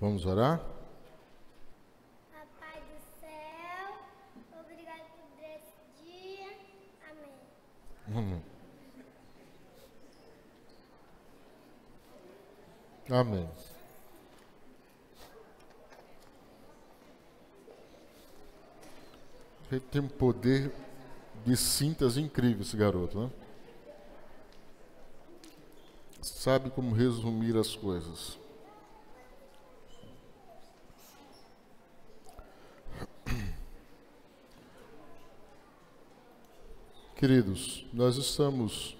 Vamos orar? Papai do céu, obrigado por esse dia. Amém. Amém. Ele tem um poder de síntese incrível, esse garoto, né? Sabe como resumir as coisas. Queridos, nós estamos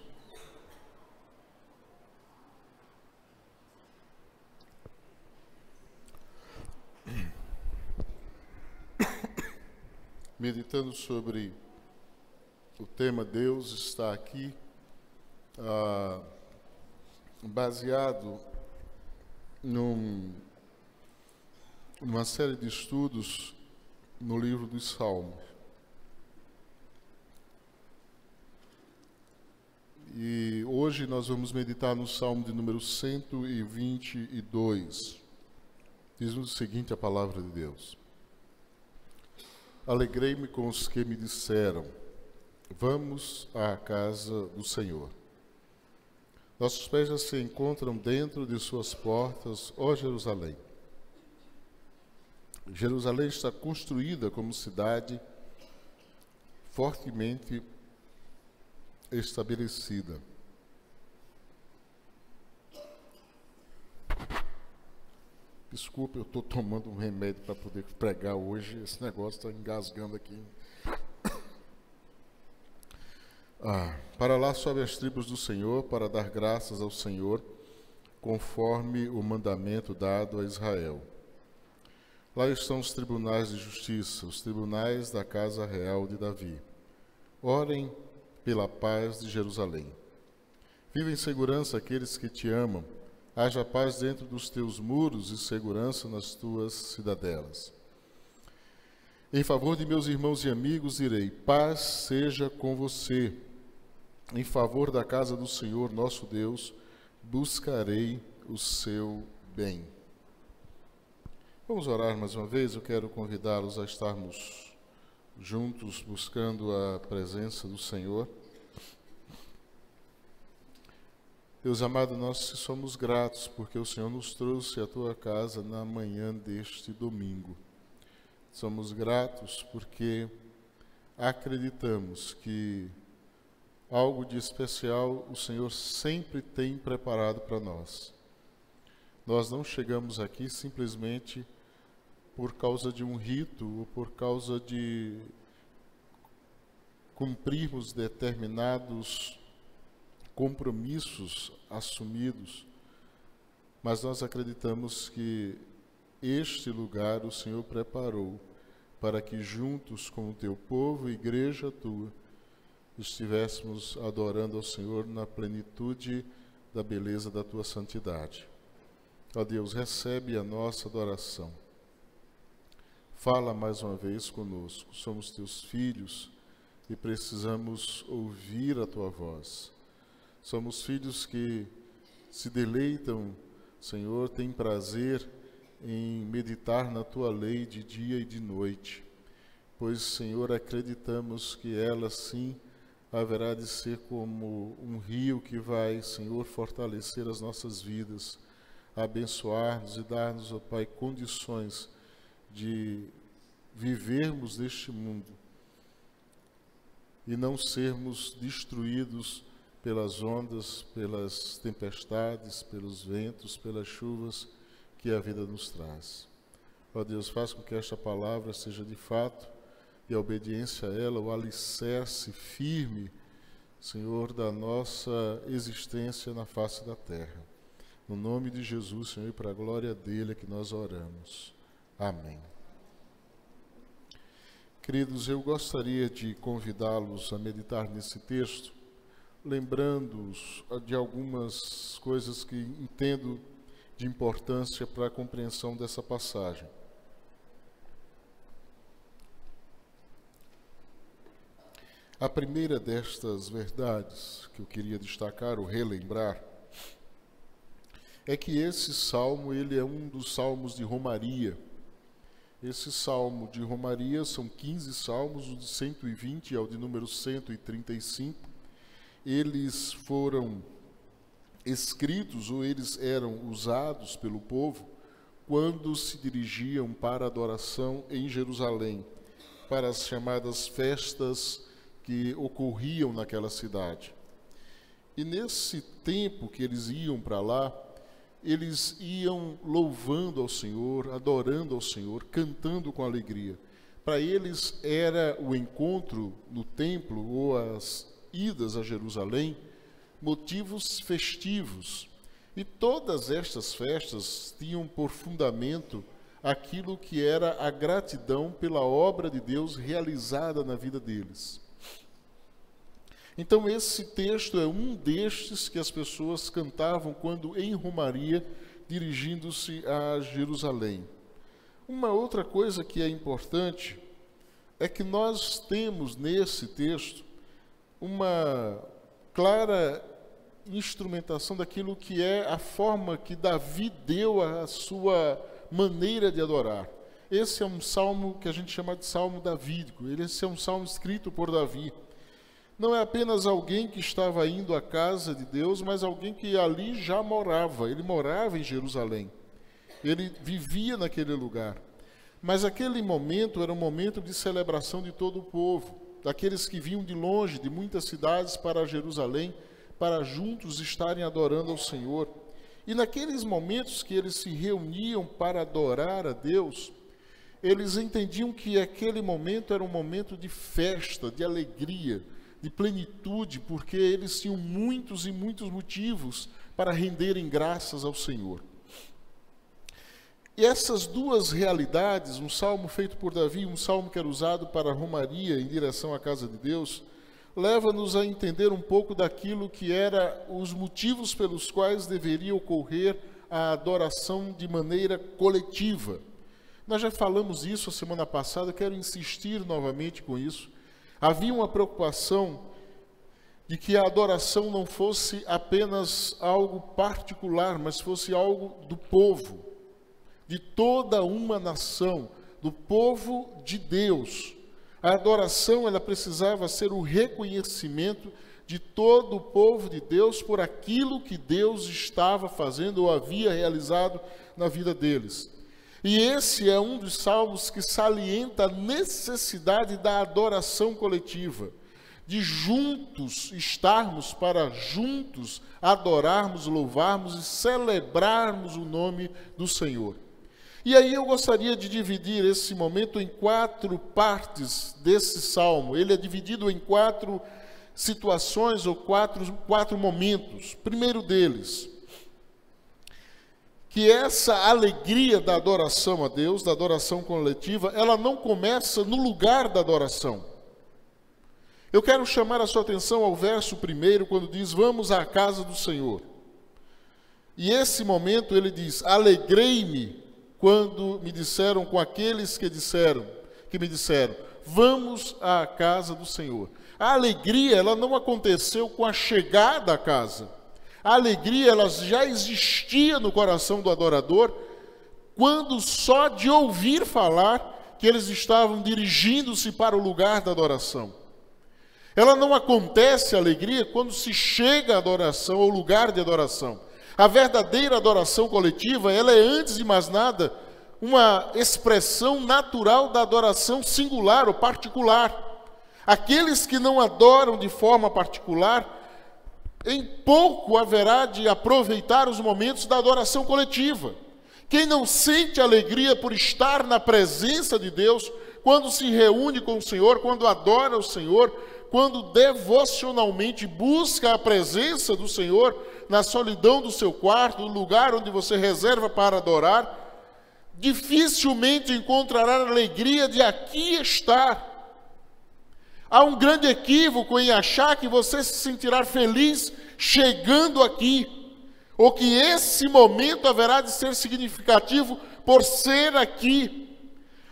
meditando sobre o tema Deus está aqui, ah, baseado num, numa série de estudos no livro dos Salmos. E hoje nós vamos meditar no Salmo de número 122. Diz o seguinte a palavra de Deus. Alegrei-me com os que me disseram: Vamos à casa do Senhor. Nossos pés já se encontram dentro de suas portas, ó Jerusalém. Jerusalém está construída como cidade fortemente estabelecida. Desculpe, eu estou tomando um remédio para poder pregar hoje. Esse negócio está engasgando aqui. Ah, para lá sobe as tribos do Senhor, para dar graças ao Senhor, conforme o mandamento dado a Israel. Lá estão os tribunais de justiça, os tribunais da casa real de Davi. Orem pela paz de Jerusalém. Viva em segurança aqueles que te amam haja paz dentro dos teus muros e segurança nas tuas cidadelas. Em favor de meus irmãos e amigos, direi: paz seja com você. Em favor da casa do Senhor nosso Deus, buscarei o seu bem. Vamos orar mais uma vez. Eu quero convidá-los a estarmos juntos buscando a presença do Senhor. Deus amado, nós somos gratos porque o Senhor nos trouxe à tua casa na manhã deste domingo. Somos gratos porque acreditamos que algo de especial o Senhor sempre tem preparado para nós. Nós não chegamos aqui simplesmente por causa de um rito ou por causa de cumprirmos determinados compromissos assumidos, mas nós acreditamos que este lugar o Senhor preparou para que juntos com o teu povo, igreja tua, estivéssemos adorando ao Senhor na plenitude da beleza da tua santidade. Ó Deus, recebe a nossa adoração. Fala mais uma vez conosco. Somos teus filhos e precisamos ouvir a tua voz. Somos filhos que se deleitam, Senhor, têm prazer em meditar na tua lei de dia e de noite, pois, Senhor, acreditamos que ela sim haverá de ser como um rio que vai, Senhor, fortalecer as nossas vidas, abençoar-nos e dar-nos, ó Pai, condições de vivermos neste mundo e não sermos destruídos pelas ondas, pelas tempestades, pelos ventos, pelas chuvas que a vida nos traz. Ó Deus, faz com que esta palavra seja de fato e a obediência a ela o alicerce firme, Senhor, da nossa existência na face da terra. No nome de Jesus, Senhor, e para a glória dele é que nós oramos. Amém. Queridos, eu gostaria de convidá-los a meditar nesse texto lembrando-os de algumas coisas que entendo de importância para a compreensão dessa passagem. A primeira destas verdades que eu queria destacar ou relembrar é que esse salmo ele é um dos salmos de Romaria. Esse salmo de Romaria são 15 salmos, o de 120 é o de número 135. Eles foram escritos ou eles eram usados pelo povo quando se dirigiam para a adoração em Jerusalém, para as chamadas festas que ocorriam naquela cidade. E nesse tempo que eles iam para lá, eles iam louvando ao Senhor, adorando ao Senhor, cantando com alegria. Para eles era o encontro no templo ou as idas a Jerusalém motivos festivos. E todas estas festas tinham por fundamento aquilo que era a gratidão pela obra de Deus realizada na vida deles. Então, esse texto é um destes que as pessoas cantavam quando em Romaria, dirigindo-se a Jerusalém. Uma outra coisa que é importante é que nós temos nesse texto uma clara instrumentação daquilo que é a forma que Davi deu à sua maneira de adorar. Esse é um salmo que a gente chama de salmo davídico. Esse é um salmo escrito por Davi não é apenas alguém que estava indo à casa de Deus, mas alguém que ali já morava. Ele morava em Jerusalém. Ele vivia naquele lugar. Mas aquele momento era um momento de celebração de todo o povo, daqueles que vinham de longe, de muitas cidades para Jerusalém, para juntos estarem adorando ao Senhor. E naqueles momentos que eles se reuniam para adorar a Deus, eles entendiam que aquele momento era um momento de festa, de alegria, de plenitude, porque eles tinham muitos e muitos motivos para renderem graças ao Senhor. E essas duas realidades, um salmo feito por Davi, um salmo que era usado para a romaria em direção à casa de Deus, leva-nos a entender um pouco daquilo que era os motivos pelos quais deveria ocorrer a adoração de maneira coletiva. Nós já falamos isso a semana passada, quero insistir novamente com isso. Havia uma preocupação de que a adoração não fosse apenas algo particular, mas fosse algo do povo, de toda uma nação, do povo de Deus. A adoração ela precisava ser o reconhecimento de todo o povo de Deus por aquilo que Deus estava fazendo ou havia realizado na vida deles. E esse é um dos salmos que salienta a necessidade da adoração coletiva, de juntos estarmos para juntos adorarmos, louvarmos e celebrarmos o nome do Senhor. E aí eu gostaria de dividir esse momento em quatro partes desse salmo. Ele é dividido em quatro situações ou quatro, quatro momentos. Primeiro deles, que essa alegria da adoração a Deus, da adoração coletiva, ela não começa no lugar da adoração. Eu quero chamar a sua atenção ao verso primeiro, quando diz: Vamos à casa do Senhor. E esse momento ele diz: Alegrei-me quando me disseram com aqueles que disseram, que me disseram: Vamos à casa do Senhor. A alegria, ela não aconteceu com a chegada à casa. A alegria ela já existia no coração do adorador quando só de ouvir falar que eles estavam dirigindo-se para o lugar da adoração. Ela não acontece a alegria quando se chega à adoração, ao lugar de adoração. A verdadeira adoração coletiva, ela é antes de mais nada uma expressão natural da adoração singular ou particular. Aqueles que não adoram de forma particular em pouco haverá de aproveitar os momentos da adoração coletiva. Quem não sente alegria por estar na presença de Deus, quando se reúne com o Senhor, quando adora o Senhor, quando devocionalmente busca a presença do Senhor na solidão do seu quarto, no lugar onde você reserva para adorar, dificilmente encontrará alegria de aqui estar Há um grande equívoco em achar que você se sentirá feliz chegando aqui, ou que esse momento haverá de ser significativo por ser aqui.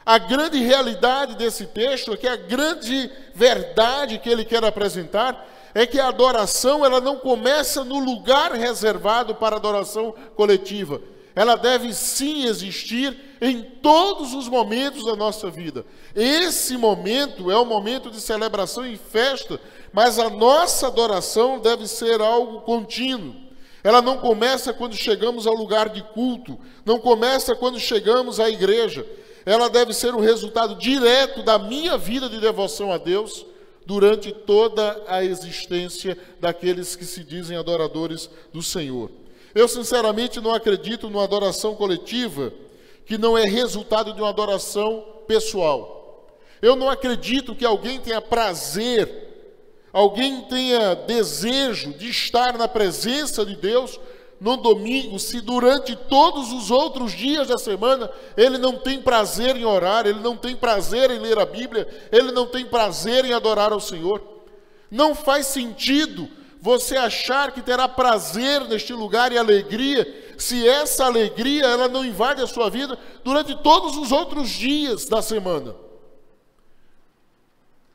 A grande realidade desse texto, é que a grande verdade que ele quer apresentar, é que a adoração ela não começa no lugar reservado para adoração coletiva. Ela deve sim existir em todos os momentos da nossa vida. Esse momento é um momento de celebração e festa, mas a nossa adoração deve ser algo contínuo. Ela não começa quando chegamos ao lugar de culto, não começa quando chegamos à igreja. Ela deve ser o resultado direto da minha vida de devoção a Deus durante toda a existência daqueles que se dizem adoradores do Senhor. Eu, sinceramente, não acredito numa adoração coletiva que não é resultado de uma adoração pessoal. Eu não acredito que alguém tenha prazer, alguém tenha desejo de estar na presença de Deus no domingo, se durante todos os outros dias da semana ele não tem prazer em orar, ele não tem prazer em ler a Bíblia, ele não tem prazer em adorar ao Senhor. Não faz sentido você achar que terá prazer neste lugar e alegria, se essa alegria ela não invade a sua vida durante todos os outros dias da semana.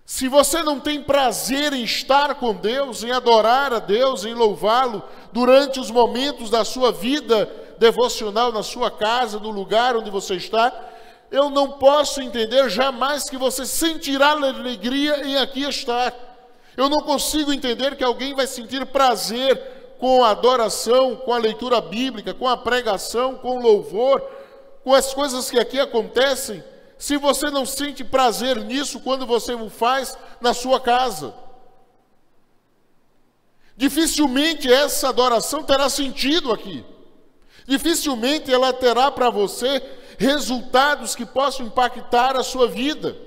Se você não tem prazer em estar com Deus, em adorar a Deus, em louvá-lo durante os momentos da sua vida devocional na sua casa, no lugar onde você está, eu não posso entender jamais que você sentirá alegria em aqui estar. Eu não consigo entender que alguém vai sentir prazer com a adoração, com a leitura bíblica, com a pregação, com o louvor, com as coisas que aqui acontecem, se você não sente prazer nisso quando você o faz na sua casa. Dificilmente essa adoração terá sentido aqui. Dificilmente ela terá para você resultados que possam impactar a sua vida.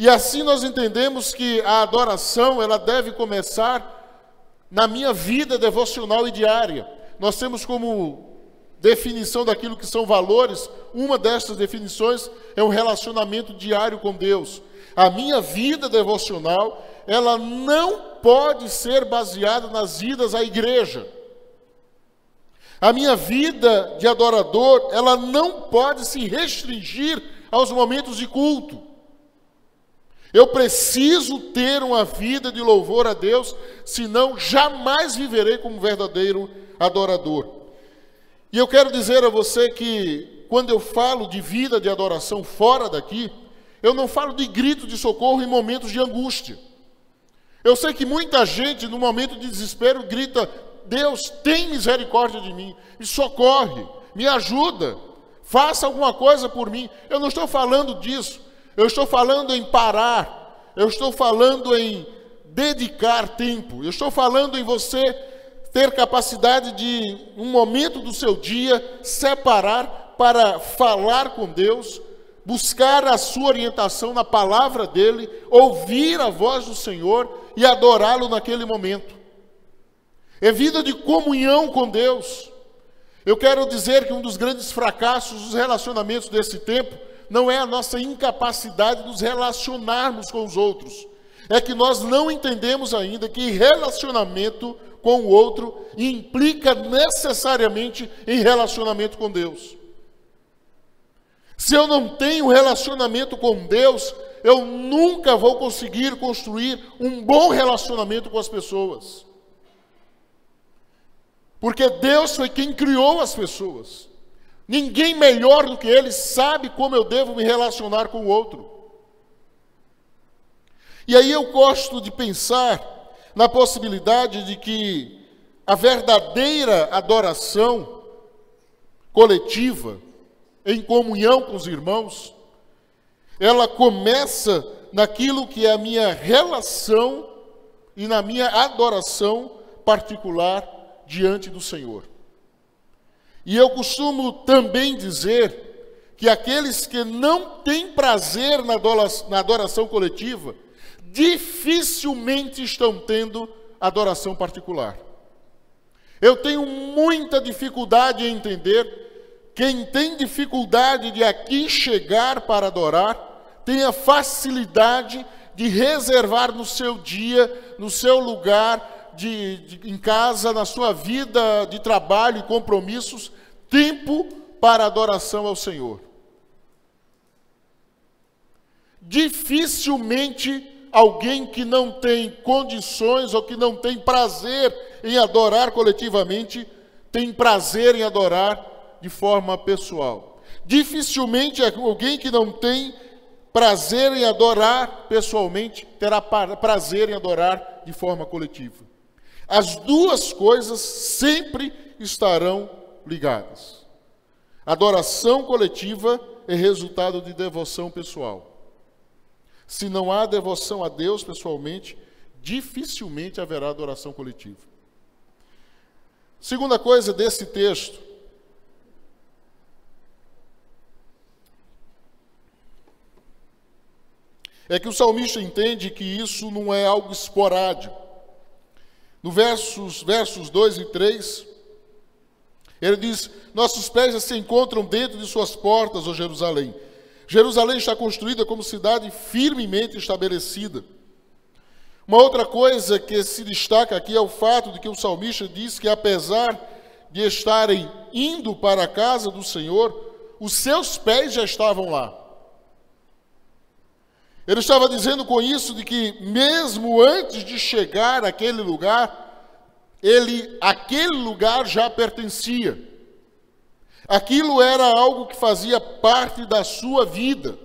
E assim nós entendemos que a adoração, ela deve começar na minha vida devocional e diária. Nós temos como definição daquilo que são valores, uma dessas definições é o relacionamento diário com Deus. A minha vida devocional, ela não pode ser baseada nas idas à igreja. A minha vida de adorador, ela não pode se restringir aos momentos de culto. Eu preciso ter uma vida de louvor a Deus, senão jamais viverei como verdadeiro adorador. E eu quero dizer a você que quando eu falo de vida de adoração fora daqui, eu não falo de grito de socorro em momentos de angústia. Eu sei que muita gente, no momento de desespero, grita: Deus, tem misericórdia de mim, me socorre, me ajuda, faça alguma coisa por mim. Eu não estou falando disso, eu estou falando em parar, eu estou falando em dedicar tempo, eu estou falando em você ter capacidade de, um momento do seu dia, separar para falar com Deus, buscar a sua orientação na palavra dele, ouvir a voz do Senhor e adorá-lo naquele momento. É vida de comunhão com Deus. Eu quero dizer que um dos grandes fracassos dos relacionamentos desse tempo não é a nossa incapacidade de nos relacionarmos com os outros. É que nós não entendemos ainda que relacionamento com o outro implica necessariamente em relacionamento com Deus. Se eu não tenho relacionamento com Deus, eu nunca vou conseguir construir um bom relacionamento com as pessoas. Porque Deus foi quem criou as pessoas. Ninguém melhor do que Ele sabe como eu devo me relacionar com o outro. E aí eu gosto de pensar na possibilidade de que a verdadeira adoração coletiva, em comunhão com os irmãos, ela começa naquilo que é a minha relação e na minha adoração particular diante do Senhor. E eu costumo também dizer que aqueles que não têm prazer na adoração coletiva, dificilmente estão tendo adoração particular. Eu tenho muita dificuldade em entender quem tem dificuldade de aqui chegar para adorar, tem a facilidade de reservar no seu dia, no seu lugar, de, de, em casa, na sua vida de trabalho e compromissos, tempo para adoração ao Senhor. Dificilmente alguém que não tem condições ou que não tem prazer em adorar coletivamente, tem prazer em adorar de forma pessoal. Dificilmente alguém que não tem prazer em adorar pessoalmente terá prazer em adorar de forma coletiva. As duas coisas sempre estarão ligadas. Adoração coletiva é resultado de devoção pessoal. Se não há devoção a Deus pessoalmente, dificilmente haverá adoração coletiva. Segunda coisa desse texto, é que o salmista entende que isso não é algo esporádico. No versos, versos 2 e 3, ele diz: Nossos pés já se encontram dentro de suas portas, ó Jerusalém. Jerusalém está construída como cidade firmemente estabelecida. Uma outra coisa que se destaca aqui é o fato de que o salmista diz que, apesar de estarem indo para a casa do Senhor, os seus pés já estavam lá. Ele estava dizendo com isso de que, mesmo antes de chegar àquele lugar, ele, aquele lugar já pertencia. Aquilo era algo que fazia parte da sua vida.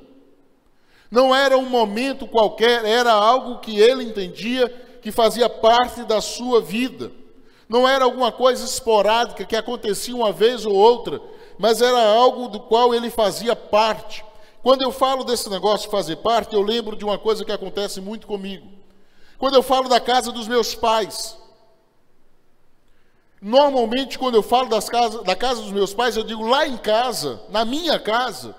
Não era um momento qualquer, era algo que ele entendia que fazia parte da sua vida. Não era alguma coisa esporádica que acontecia uma vez ou outra, mas era algo do qual ele fazia parte. Quando eu falo desse negócio de fazer parte, eu lembro de uma coisa que acontece muito comigo. Quando eu falo da casa dos meus pais, normalmente quando eu falo das casas, da casa dos meus pais, eu digo lá em casa, na minha casa.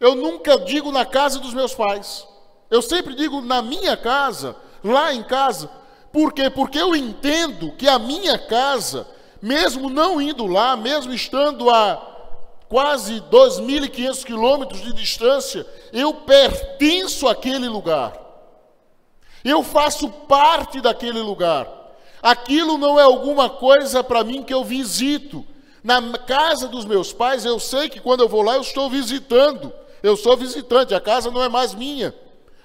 Eu nunca digo na casa dos meus pais. Eu sempre digo na minha casa, lá em casa. Por quê? Porque eu entendo que a minha casa, mesmo não indo lá, mesmo estando a quase 2.500 quilômetros de distância, eu pertenço àquele lugar. Eu faço parte daquele lugar. Aquilo não é alguma coisa para mim que eu visito. Na casa dos meus pais, eu sei que quando eu vou lá, eu estou visitando. Eu sou visitante, a casa não é mais minha.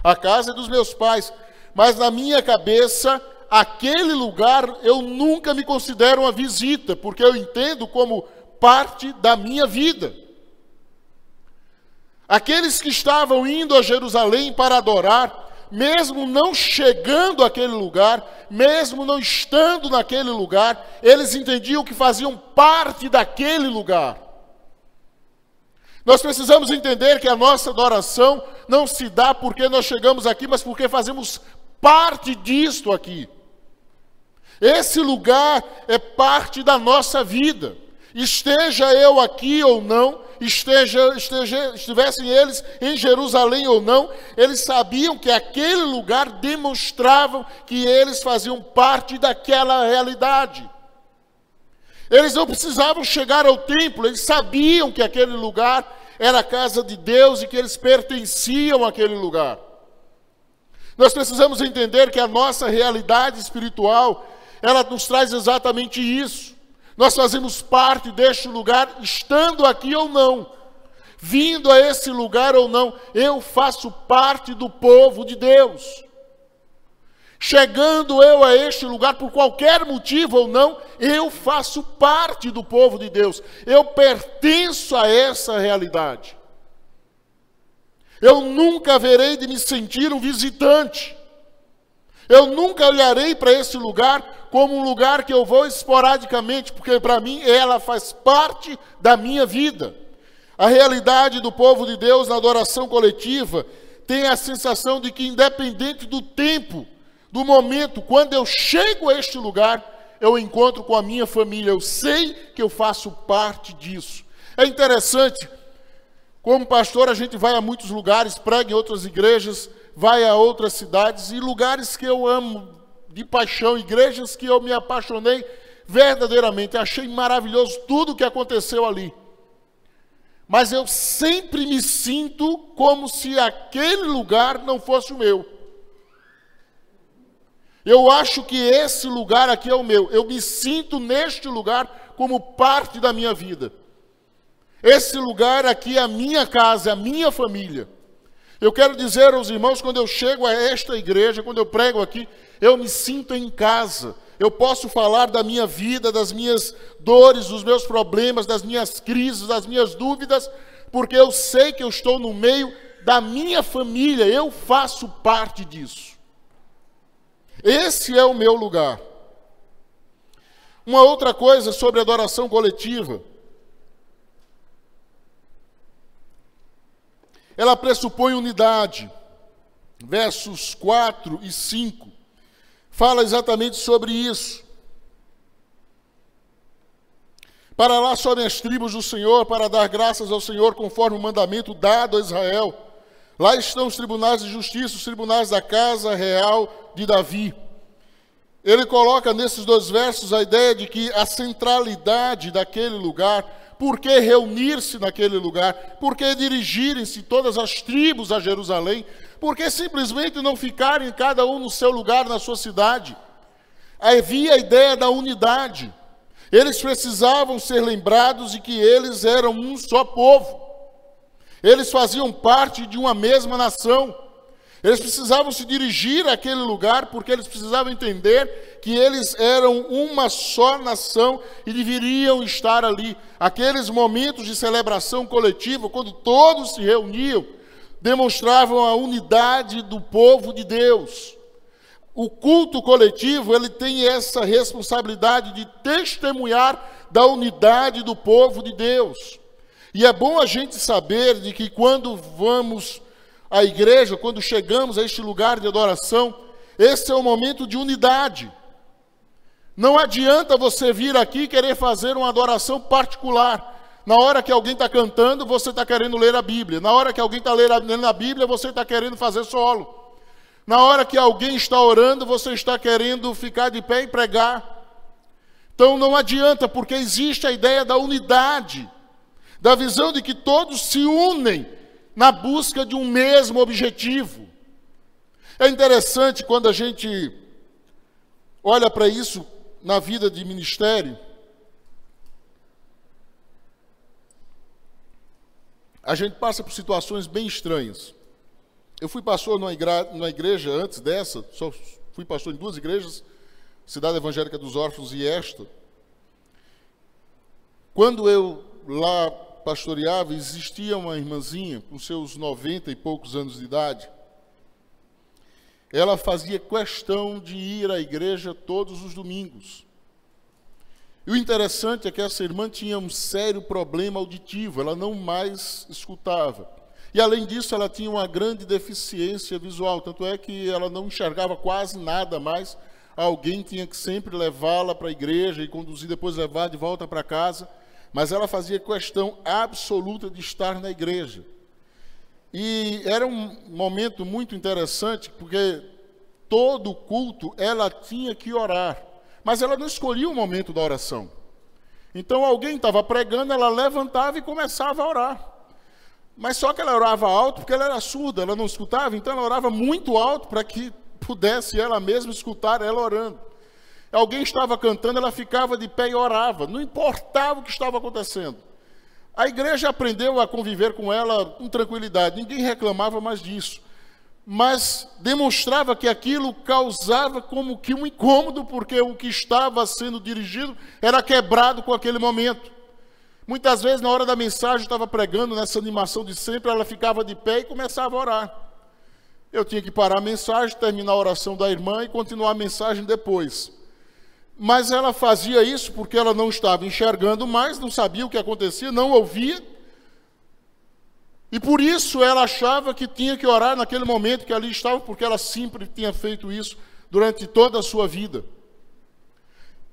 A casa é dos meus pais. Mas na minha cabeça, aquele lugar eu nunca me considero uma visita, porque eu entendo como parte da minha vida. Aqueles que estavam indo a Jerusalém para adorar, mesmo não chegando àquele lugar, mesmo não estando naquele lugar, eles entendiam que faziam parte daquele lugar. Nós precisamos entender que a nossa adoração não se dá porque nós chegamos aqui, mas porque fazemos parte disto aqui. Esse lugar é parte da nossa vida. Esteja eu aqui ou não, esteja, esteja, estivessem eles em Jerusalém ou não, eles sabiam que aquele lugar demonstrava que eles faziam parte daquela realidade. Eles não precisavam chegar ao templo, eles sabiam que aquele lugar era a casa de Deus e que eles pertenciam àquele lugar. Nós precisamos entender que a nossa realidade espiritual, ela nos traz exatamente isso. Nós fazemos parte deste lugar, estando aqui ou não, vindo a esse lugar ou não, eu faço parte do povo de Deus. Chegando eu a este lugar por qualquer motivo ou não, eu faço parte do povo de Deus. Eu pertenço a essa realidade. Eu nunca haverei de me sentir um visitante. Eu nunca olharei para esse lugar como um lugar que eu vou esporadicamente, porque para mim ela faz parte da minha vida. A realidade do povo de Deus na adoração coletiva tem a sensação de que, independente do tempo, do momento, quando eu chego a este lugar, eu encontro com a minha família, eu sei que eu faço parte disso. É interessante, como pastor, a gente vai a muitos lugares, prega em outras igrejas, vai a outras cidades e lugares que eu amo de paixão, igrejas que eu me apaixonei verdadeiramente, achei maravilhoso tudo o que aconteceu ali. Mas eu sempre me sinto como se aquele lugar não fosse o meu. Eu acho que esse lugar aqui é o meu. Eu me sinto neste lugar como parte da minha vida. Esse lugar aqui é a minha casa, é a minha família. Eu quero dizer aos irmãos, quando eu chego a esta igreja, quando eu prego aqui, eu me sinto em casa. Eu posso falar da minha vida, das minhas dores, dos meus problemas, das minhas crises, das minhas dúvidas, porque eu sei que eu estou no meio da minha família, eu faço parte disso. Esse é o meu lugar. Uma outra coisa sobre adoração coletiva. Ela pressupõe unidade. Versos 4 e 5 fala exatamente sobre isso. Para lá sobem as tribos do Senhor para dar graças ao Senhor conforme o mandamento dado a Israel. Lá estão os tribunais de justiça, os tribunais da casa real de Davi. Ele coloca nesses dois versos a ideia de que a centralidade daquele lugar, por que reunir-se naquele lugar, por que dirigirem-se todas as tribos a Jerusalém, por que simplesmente não ficarem cada um no seu lugar, na sua cidade. Havia a ideia da unidade. Eles precisavam ser lembrados de que eles eram um só povo. Eles faziam parte de uma mesma nação. Eles precisavam se dirigir àquele lugar porque eles precisavam entender que eles eram uma só nação e deveriam estar ali. Aqueles momentos de celebração coletiva, quando todos se reuniam, demonstravam a unidade do povo de Deus. O culto coletivo, ele tem essa responsabilidade de testemunhar da unidade do povo de Deus. E é bom a gente saber de que quando vamos à igreja, quando chegamos a este lugar de adoração, esse é o momento de unidade. Não adianta você vir aqui querer fazer uma adoração particular. Na hora que alguém está cantando, você está querendo ler a Bíblia. Na hora que alguém está lendo a Bíblia, você está querendo fazer solo. Na hora que alguém está orando, você está querendo ficar de pé e pregar. Então não adianta, porque existe a ideia da unidade da visão de que todos se unem na busca de um mesmo objetivo. É interessante quando a gente olha para isso na vida de ministério. A gente passa por situações bem estranhas. Eu fui pastor numa igreja, numa igreja antes dessa, só fui pastor em duas igrejas, Cidade Evangélica dos Órfãos e esta. Quando eu lá pastoreava, existia uma irmãzinha com seus noventa e poucos anos de idade. Ela fazia questão de ir à igreja todos os domingos. E o interessante é que essa irmã tinha um sério problema auditivo, ela não mais escutava. E além disso, ela tinha uma grande deficiência visual, tanto é que ela não enxergava quase nada mais. Alguém tinha que sempre levá-la para a igreja e conduzir, depois levar de volta para casa mas ela fazia questão absoluta de estar na igreja. E era um momento muito interessante, porque todo culto ela tinha que orar, mas ela não escolhia o momento da oração. Então alguém estava pregando, ela levantava e começava a orar. Mas só que ela orava alto porque ela era surda, ela não escutava, então ela orava muito alto para que pudesse ela mesma escutar ela orando. Alguém estava cantando, ela ficava de pé e orava, não importava o que estava acontecendo. A igreja aprendeu a conviver com ela com tranquilidade, ninguém reclamava mais disso. Mas demonstrava que aquilo causava como que um incômodo, porque o que estava sendo dirigido era quebrado com aquele momento. Muitas vezes, na hora da mensagem, estava pregando nessa animação de sempre, ela ficava de pé e começava a orar. Eu tinha que parar a mensagem, terminar a oração da irmã e continuar a mensagem depois. Mas ela fazia isso porque ela não estava enxergando mais, não sabia o que acontecia, não ouvia. E por isso ela achava que tinha que orar naquele momento que ali estava, porque ela sempre tinha feito isso durante toda a sua vida.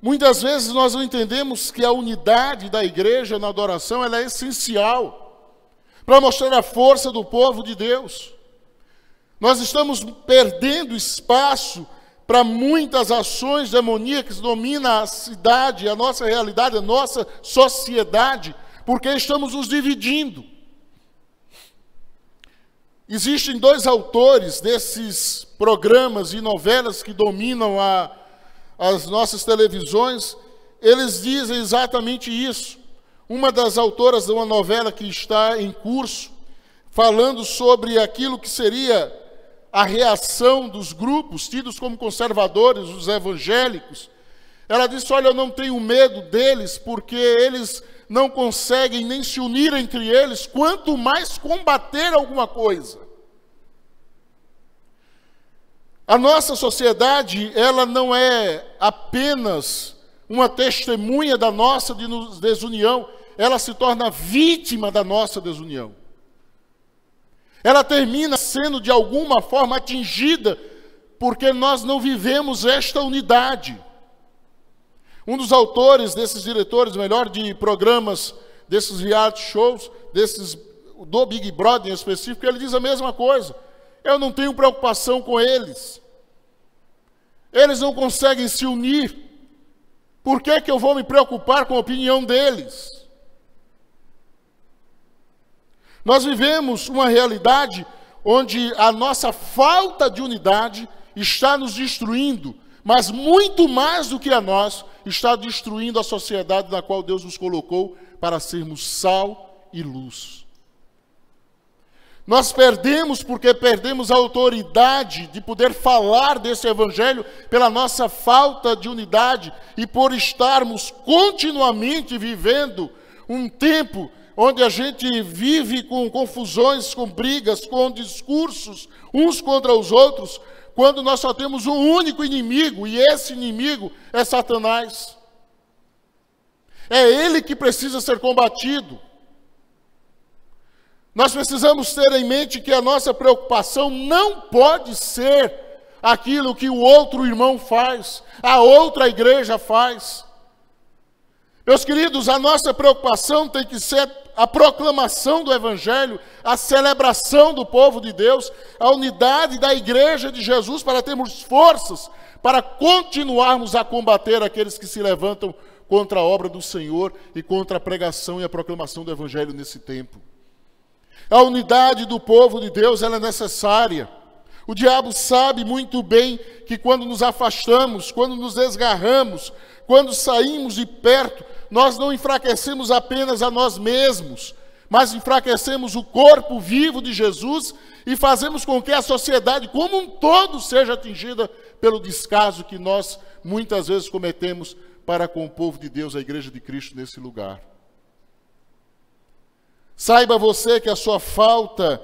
Muitas vezes nós não entendemos que a unidade da igreja na adoração é essencial para mostrar a força do povo de Deus. Nós estamos perdendo espaço para muitas ações demoníacas que dominam a cidade, a nossa realidade, a nossa sociedade, porque estamos nos dividindo. Existem dois autores desses programas e novelas que dominam a, as nossas televisões, eles dizem exatamente isso. Uma das autoras de uma novela que está em curso falando sobre aquilo que seria a reação dos grupos tidos como conservadores, os evangélicos. Ela disse: Olha, eu não tenho medo deles, porque eles não conseguem nem se unir entre eles, quanto mais combater alguma coisa. A nossa sociedade, ela não é apenas uma testemunha da nossa desunião, ela se torna vítima da nossa desunião ela termina sendo de alguma forma atingida porque nós não vivemos esta unidade. Um dos autores, desses diretores, melhor, de programas, desses reality shows, desses do Big Brother em específico, ele diz a mesma coisa. Eu não tenho preocupação com eles. Eles não conseguem se unir. Por que, que eu vou me preocupar com a opinião deles? Nós vivemos uma realidade onde a nossa falta de unidade está nos destruindo, mas muito mais do que a nós, está destruindo a sociedade na qual Deus nos colocou para sermos sal e luz. Nós perdemos porque perdemos a autoridade de poder falar desse evangelho pela nossa falta de unidade e por estarmos continuamente vivendo um tempo onde a gente vive com confusões, com brigas, com discursos uns contra os outros, quando nós só temos um único inimigo, e esse inimigo é Satanás. É ele que precisa ser combatido. Nós precisamos ter em mente que a nossa preocupação não pode ser aquilo que o outro irmão faz, a outra igreja faz. Meus queridos, a nossa preocupação tem que ser a proclamação do Evangelho, a celebração do povo de Deus, a unidade da igreja de Jesus para termos forças para continuarmos a combater aqueles que se levantam contra a obra do Senhor e contra a pregação e a proclamação do Evangelho nesse tempo. A unidade do povo de Deus é necessária. O diabo sabe muito bem que quando nos afastamos, quando nos desgarramos, quando saímos de perto, nós não enfraquecemos apenas a nós mesmos, mas enfraquecemos o corpo vivo de Jesus e fazemos com que a sociedade como um todo seja atingida pelo descaso que nós muitas vezes cometemos para com o povo de Deus, a igreja de Cristo nesse lugar. Saiba você que a sua falta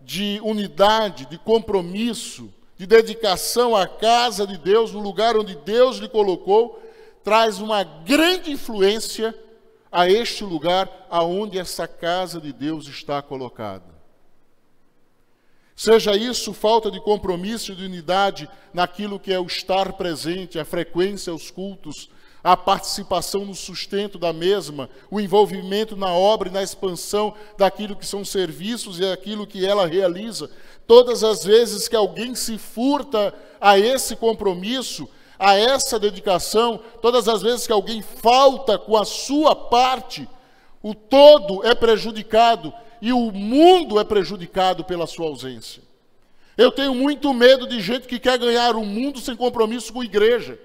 de unidade, de compromisso, de dedicação à casa de Deus, no lugar onde Deus lhe colocou, traz uma grande influência a este lugar aonde essa casa de Deus está colocada. Seja isso falta de compromisso e de unidade naquilo que é o estar presente, a frequência aos cultos, a participação no sustento da mesma, o envolvimento na obra e na expansão daquilo que são serviços e aquilo que ela realiza. Todas as vezes que alguém se furta a esse compromisso, a essa dedicação, todas as vezes que alguém falta com a sua parte, o todo é prejudicado e o mundo é prejudicado pela sua ausência. Eu tenho muito medo de gente que quer ganhar o mundo sem compromisso com a igreja,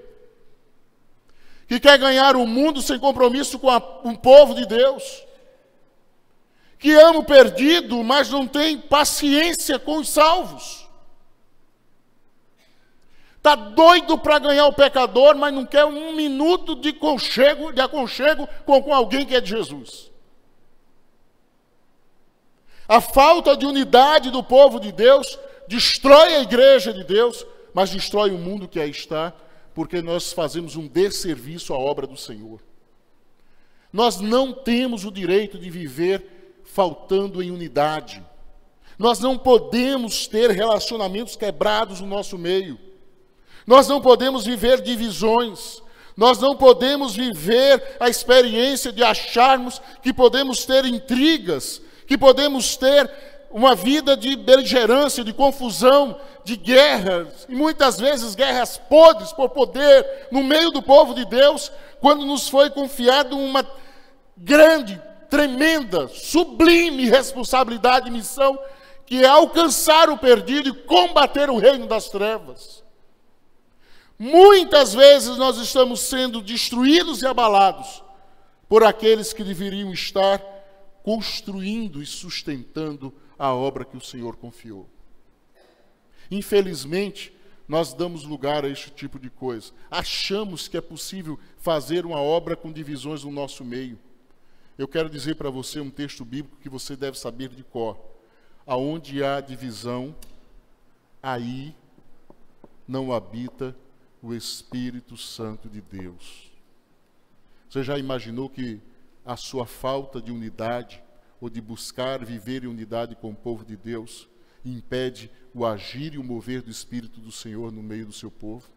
que quer ganhar o mundo sem compromisso com a, um povo de Deus, que ama o perdido, mas não tem paciência com os salvos. Está doido para ganhar o pecador, mas não quer um minuto de conchego, de aconchego com, com alguém que é de Jesus. A falta de unidade do povo de Deus destrói a igreja de Deus, mas destrói o mundo que aí está, porque nós fazemos um desserviço à obra do Senhor. Nós não temos o direito de viver faltando em unidade. Nós não podemos ter relacionamentos quebrados no nosso meio. Nós não podemos viver divisões. Nós não podemos viver a experiência de acharmos que podemos ter intrigas, que podemos ter uma vida de beligerância, de confusão, de guerras, e muitas vezes guerras podres por poder no meio do povo de Deus, quando nos foi confiado uma grande, tremenda, sublime responsabilidade e missão, que é alcançar o perdido e combater o reino das trevas. Muitas vezes nós estamos sendo destruídos e abalados por aqueles que deveriam estar construindo e sustentando a obra que o Senhor confiou. Infelizmente, nós damos lugar a este tipo de coisa. Achamos que é possível fazer uma obra com divisões no nosso meio. Eu quero dizer para você um texto bíblico que você deve saber de cor. Aonde há divisão, aí não habita o Espírito Santo de Deus. Você já imaginou que a sua falta de unidade ou de buscar viver em unidade com o povo de Deus impede o agir e o mover do Espírito do Senhor no meio do seu povo?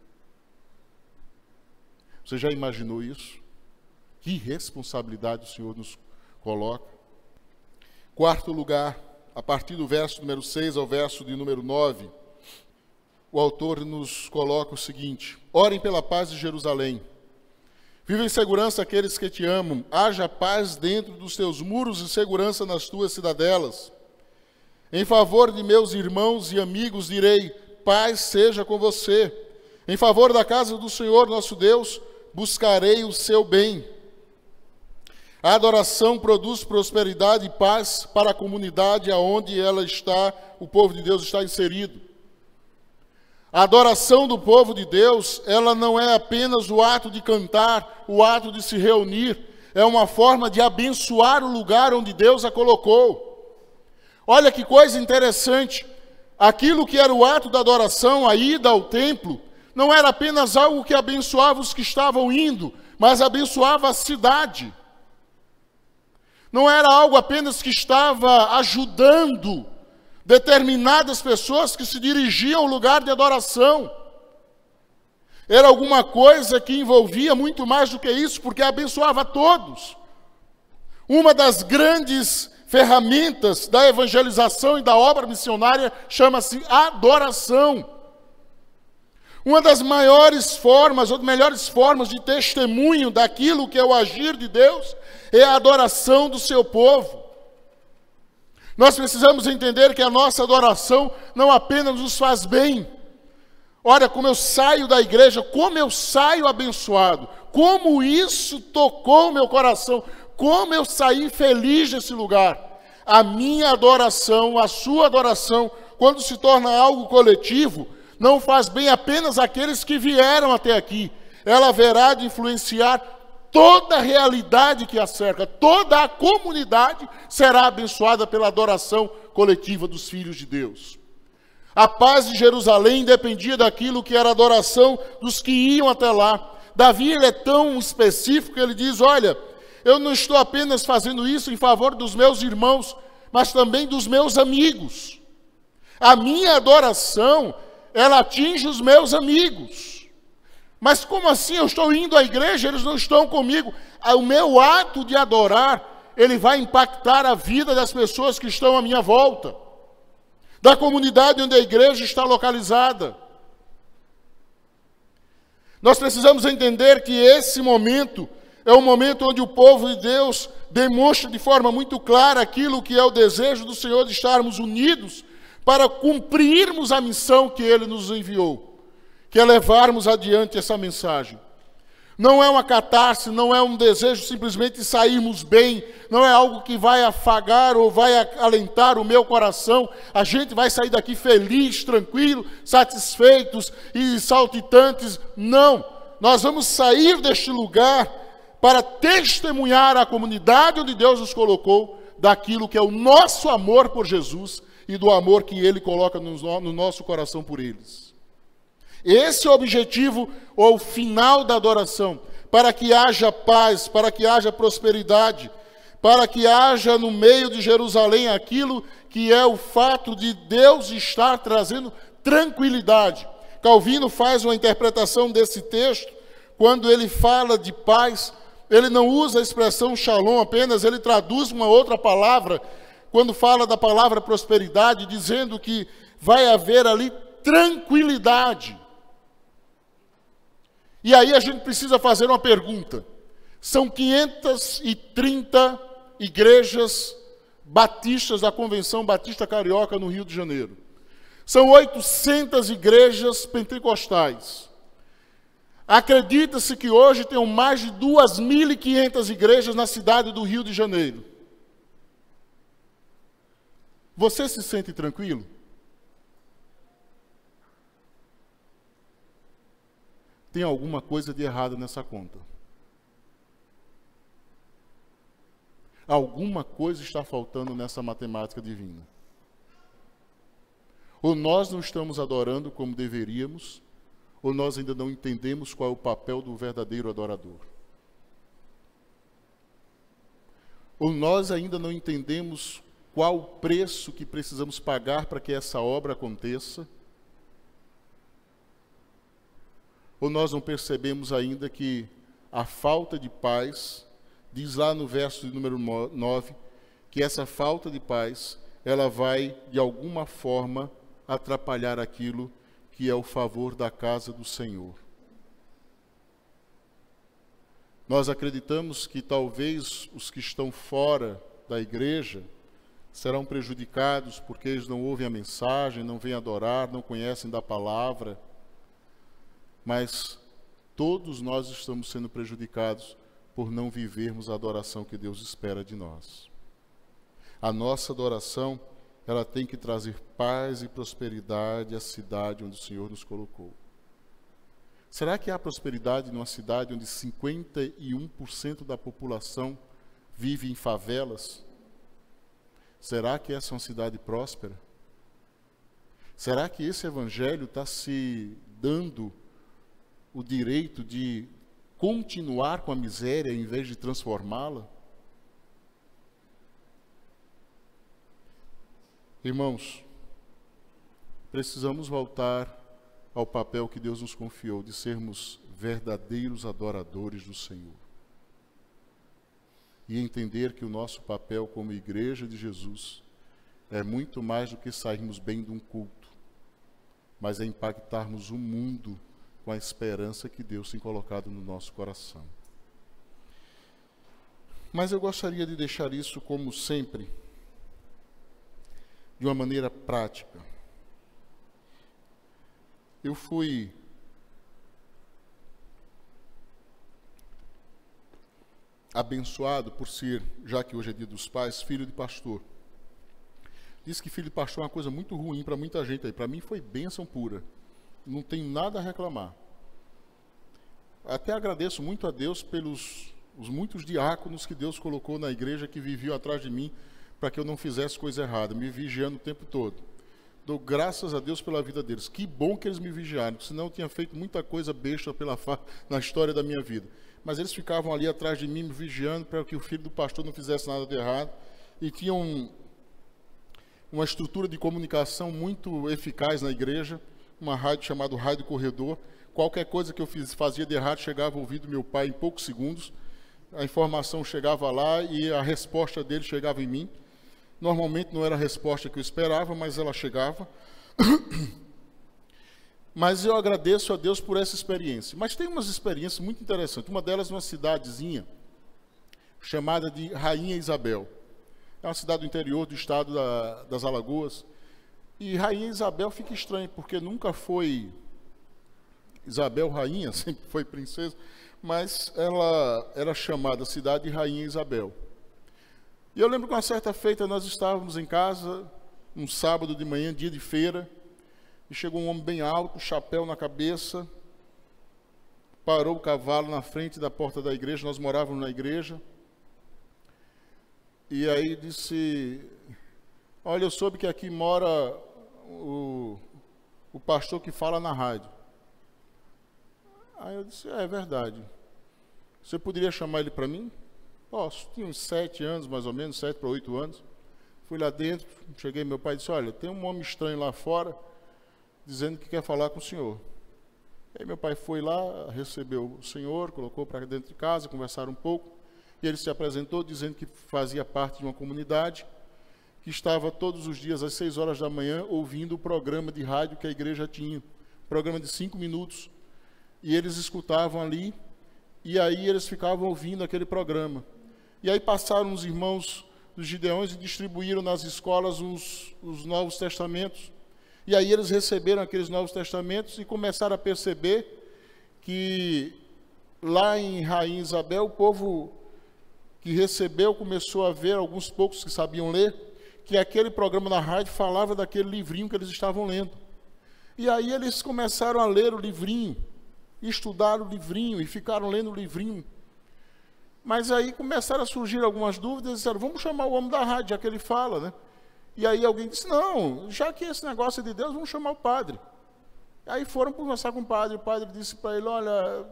Você já imaginou isso? Que responsabilidade o Senhor nos coloca. Quarto lugar, a partir do verso número 6 ao verso de número 9, o autor nos coloca o seguinte: Orem pela paz de Jerusalém. Viva em segurança aqueles que te amam. Haja paz dentro dos teus muros e segurança nas tuas cidadelas. Em favor de meus irmãos e amigos direi: paz seja com você. Em favor da casa do Senhor nosso Deus, buscarei o seu bem. A adoração produz prosperidade e paz para a comunidade aonde ela está, o povo de Deus está inserido. A adoração do povo de Deus, ela não é apenas o ato de cantar, o ato de se reunir, é uma forma de abençoar o lugar onde Deus a colocou. Olha que coisa interessante. Aquilo que era o ato da adoração, a ida ao templo, não era apenas algo que abençoava os que estavam indo, mas abençoava a cidade. Não era algo apenas que estava ajudando determinadas pessoas que se dirigiam ao lugar de adoração. Era alguma coisa que envolvia muito mais do que isso, porque abençoava todos. Uma das grandes ferramentas da evangelização e da obra missionária chama-se adoração. Uma das maiores formas, ou melhores formas de testemunho daquilo que é o agir de Deus, é a adoração do seu povo. Nós precisamos entender que a nossa adoração não apenas nos faz bem. Olha como eu saio da igreja, como eu saio abençoado, como isso tocou meu coração, como eu saí feliz desse lugar. A minha adoração, a sua adoração, quando se torna algo coletivo, não faz bem apenas aqueles que vieram até aqui, ela haverá de influenciar toda a realidade que a cerca, toda a comunidade será abençoada pela adoração coletiva dos filhos de Deus. A paz de Jerusalém dependia daquilo que era a adoração dos que iam até lá. Davi ele é tão específico que ele diz: Olha, eu não estou apenas fazendo isso em favor dos meus irmãos, mas também dos meus amigos. A minha adoração ela atinge os meus amigos. Mas como assim eu estou indo à igreja, eles não estão comigo? Ah, o meu ato de adorar, ele vai impactar a vida das pessoas que estão à minha volta, da comunidade onde a igreja está localizada. Nós precisamos entender que esse momento é o momento onde o povo de Deus demonstra de forma muito clara aquilo que é o desejo do Senhor de estarmos unidos para cumprirmos a missão que ele nos enviou, que é levarmos adiante essa mensagem. Não é uma catarse, não é um desejo simplesmente de sairmos bem, não é algo que vai afagar ou vai alentar o meu coração. A gente vai sair daqui feliz, tranquilo, satisfeitos e saltitantes. Não, nós vamos sair deste lugar para testemunhar à comunidade onde Deus nos colocou daquilo que é o nosso amor por Jesus e do amor que Ele coloca no nosso coração por eles. Esse é o objetivo ou o final da adoração, para que haja paz, para que haja prosperidade, para que haja no meio de Jerusalém aquilo que é o fato de Deus estar trazendo tranquilidade. Calvino faz uma interpretação desse texto quando ele fala de paz, ele não usa a expressão shalom apenas, ele traduz uma outra palavra quando fala da palavra prosperidade, dizendo que vai haver ali tranquilidade. E aí a gente precisa fazer uma pergunta. São 530 igrejas batistas da Convenção Batista Carioca no Rio de Janeiro. São 800 igrejas pentecostais. Acredita-se que hoje tem mais de 2.500 igrejas na cidade do Rio de Janeiro. Você se sente tranquilo? Tem alguma coisa de errado nessa conta. Alguma coisa está faltando nessa matemática divina. Ou nós não estamos adorando como deveríamos, ou nós ainda não entendemos qual é o papel do verdadeiro adorador. Ou nós ainda não entendemos qual o preço que precisamos pagar para que essa obra aconteça. Ou nós não percebemos ainda que a falta de paz, diz lá no verso de número 9, que essa falta de paz, ela vai de alguma forma atrapalhar aquilo que é o favor da casa do Senhor. Nós acreditamos que talvez os que estão fora da igreja serão prejudicados porque eles não ouvem a mensagem, não vêm adorar, não conhecem da palavra. Mas todos nós estamos sendo prejudicados por não vivermos a adoração que Deus espera de nós. A nossa adoração ela tem que trazer paz e prosperidade à cidade onde o Senhor nos colocou. Será que há prosperidade numa cidade onde 51% da população vive em favelas? Será que essa é uma cidade próspera? Será que esse evangelho está se dando o direito de continuar com a miséria em vez de transformá-la? Irmãos, precisamos voltar ao papel que Deus nos confiou de sermos verdadeiros adoradores do Senhor. E entender que o nosso papel como igreja de Jesus é muito mais do que sairmos bem de um culto, mas é impactarmos o mundo com a esperança que Deus tem colocado no nosso coração. Mas eu gostaria de deixar isso como sempre de uma maneira prática. Eu fui abençoado por ser, já que hoje é dia dos pais, filho de pastor. Diz que filho de pastor é uma coisa muito ruim para muita gente aí. Para mim foi bênção pura. Não tem nada a reclamar. Até agradeço muito a Deus pelos os muitos diáconos que Deus colocou na igreja que viviam atrás de mim para que eu não fizesse coisa errada, me vigiando o tempo todo. Dou graças a Deus pela vida deles. Que bom que eles me vigiaram, senão eu tinha feito muita coisa besta pela na história da minha vida. Mas eles ficavam ali atrás de mim, me vigiando para que o filho do pastor não fizesse nada de errado. E tinham um, uma estrutura de comunicação muito eficaz na igreja, uma rádio chamada Rádio Corredor. Qualquer coisa que eu fiz, fazia de errado chegava ao ouvido do meu pai em poucos segundos. A informação chegava lá e a resposta dele chegava em mim. Normalmente não era a resposta que eu esperava, mas ela chegava. Mas eu agradeço a Deus por essa experiência. Mas tem umas experiências muito interessantes. Uma delas, uma cidadezinha chamada de Rainha Isabel. É uma cidade do interior do estado da, das Alagoas. E Rainha Isabel fica estranho, porque nunca foi Isabel Rainha, sempre foi princesa, mas ela era chamada cidade de Rainha Isabel. E eu lembro que uma certa feita nós estávamos em casa, um sábado de manhã, dia de feira, e chegou um homem bem alto, chapéu na cabeça, parou o cavalo na frente da porta da igreja, nós morávamos na igreja, e aí disse: Olha, eu soube que aqui mora o, o pastor que fala na rádio. Aí eu disse: É, é verdade. Você poderia chamar ele para mim? Posso, tinha uns sete anos, mais ou menos, sete para oito anos. Fui lá dentro, cheguei, meu pai disse, olha, tem um homem estranho lá fora, dizendo que quer falar com o senhor. Aí meu pai foi lá, recebeu o senhor, colocou para dentro de casa, conversaram um pouco, e ele se apresentou dizendo que fazia parte de uma comunidade, que estava todos os dias às seis horas da manhã ouvindo o programa de rádio que a igreja tinha, programa de cinco minutos, e eles escutavam ali, e aí eles ficavam ouvindo aquele programa. E aí passaram os irmãos dos Gideões e distribuíram nas escolas os, os Novos Testamentos. E aí eles receberam aqueles Novos Testamentos e começaram a perceber que lá em Rainha Isabel, o povo que recebeu começou a ver, alguns poucos que sabiam ler, que aquele programa na rádio falava daquele livrinho que eles estavam lendo. E aí eles começaram a ler o livrinho, estudar o livrinho e ficaram lendo o livrinho. Mas aí começaram a surgir algumas dúvidas e disseram, vamos chamar o homem da rádio, já que ele fala, né? E aí alguém disse, não, já que esse negócio é de Deus, vamos chamar o padre. Aí foram conversar com o padre, o padre disse para ele, olha,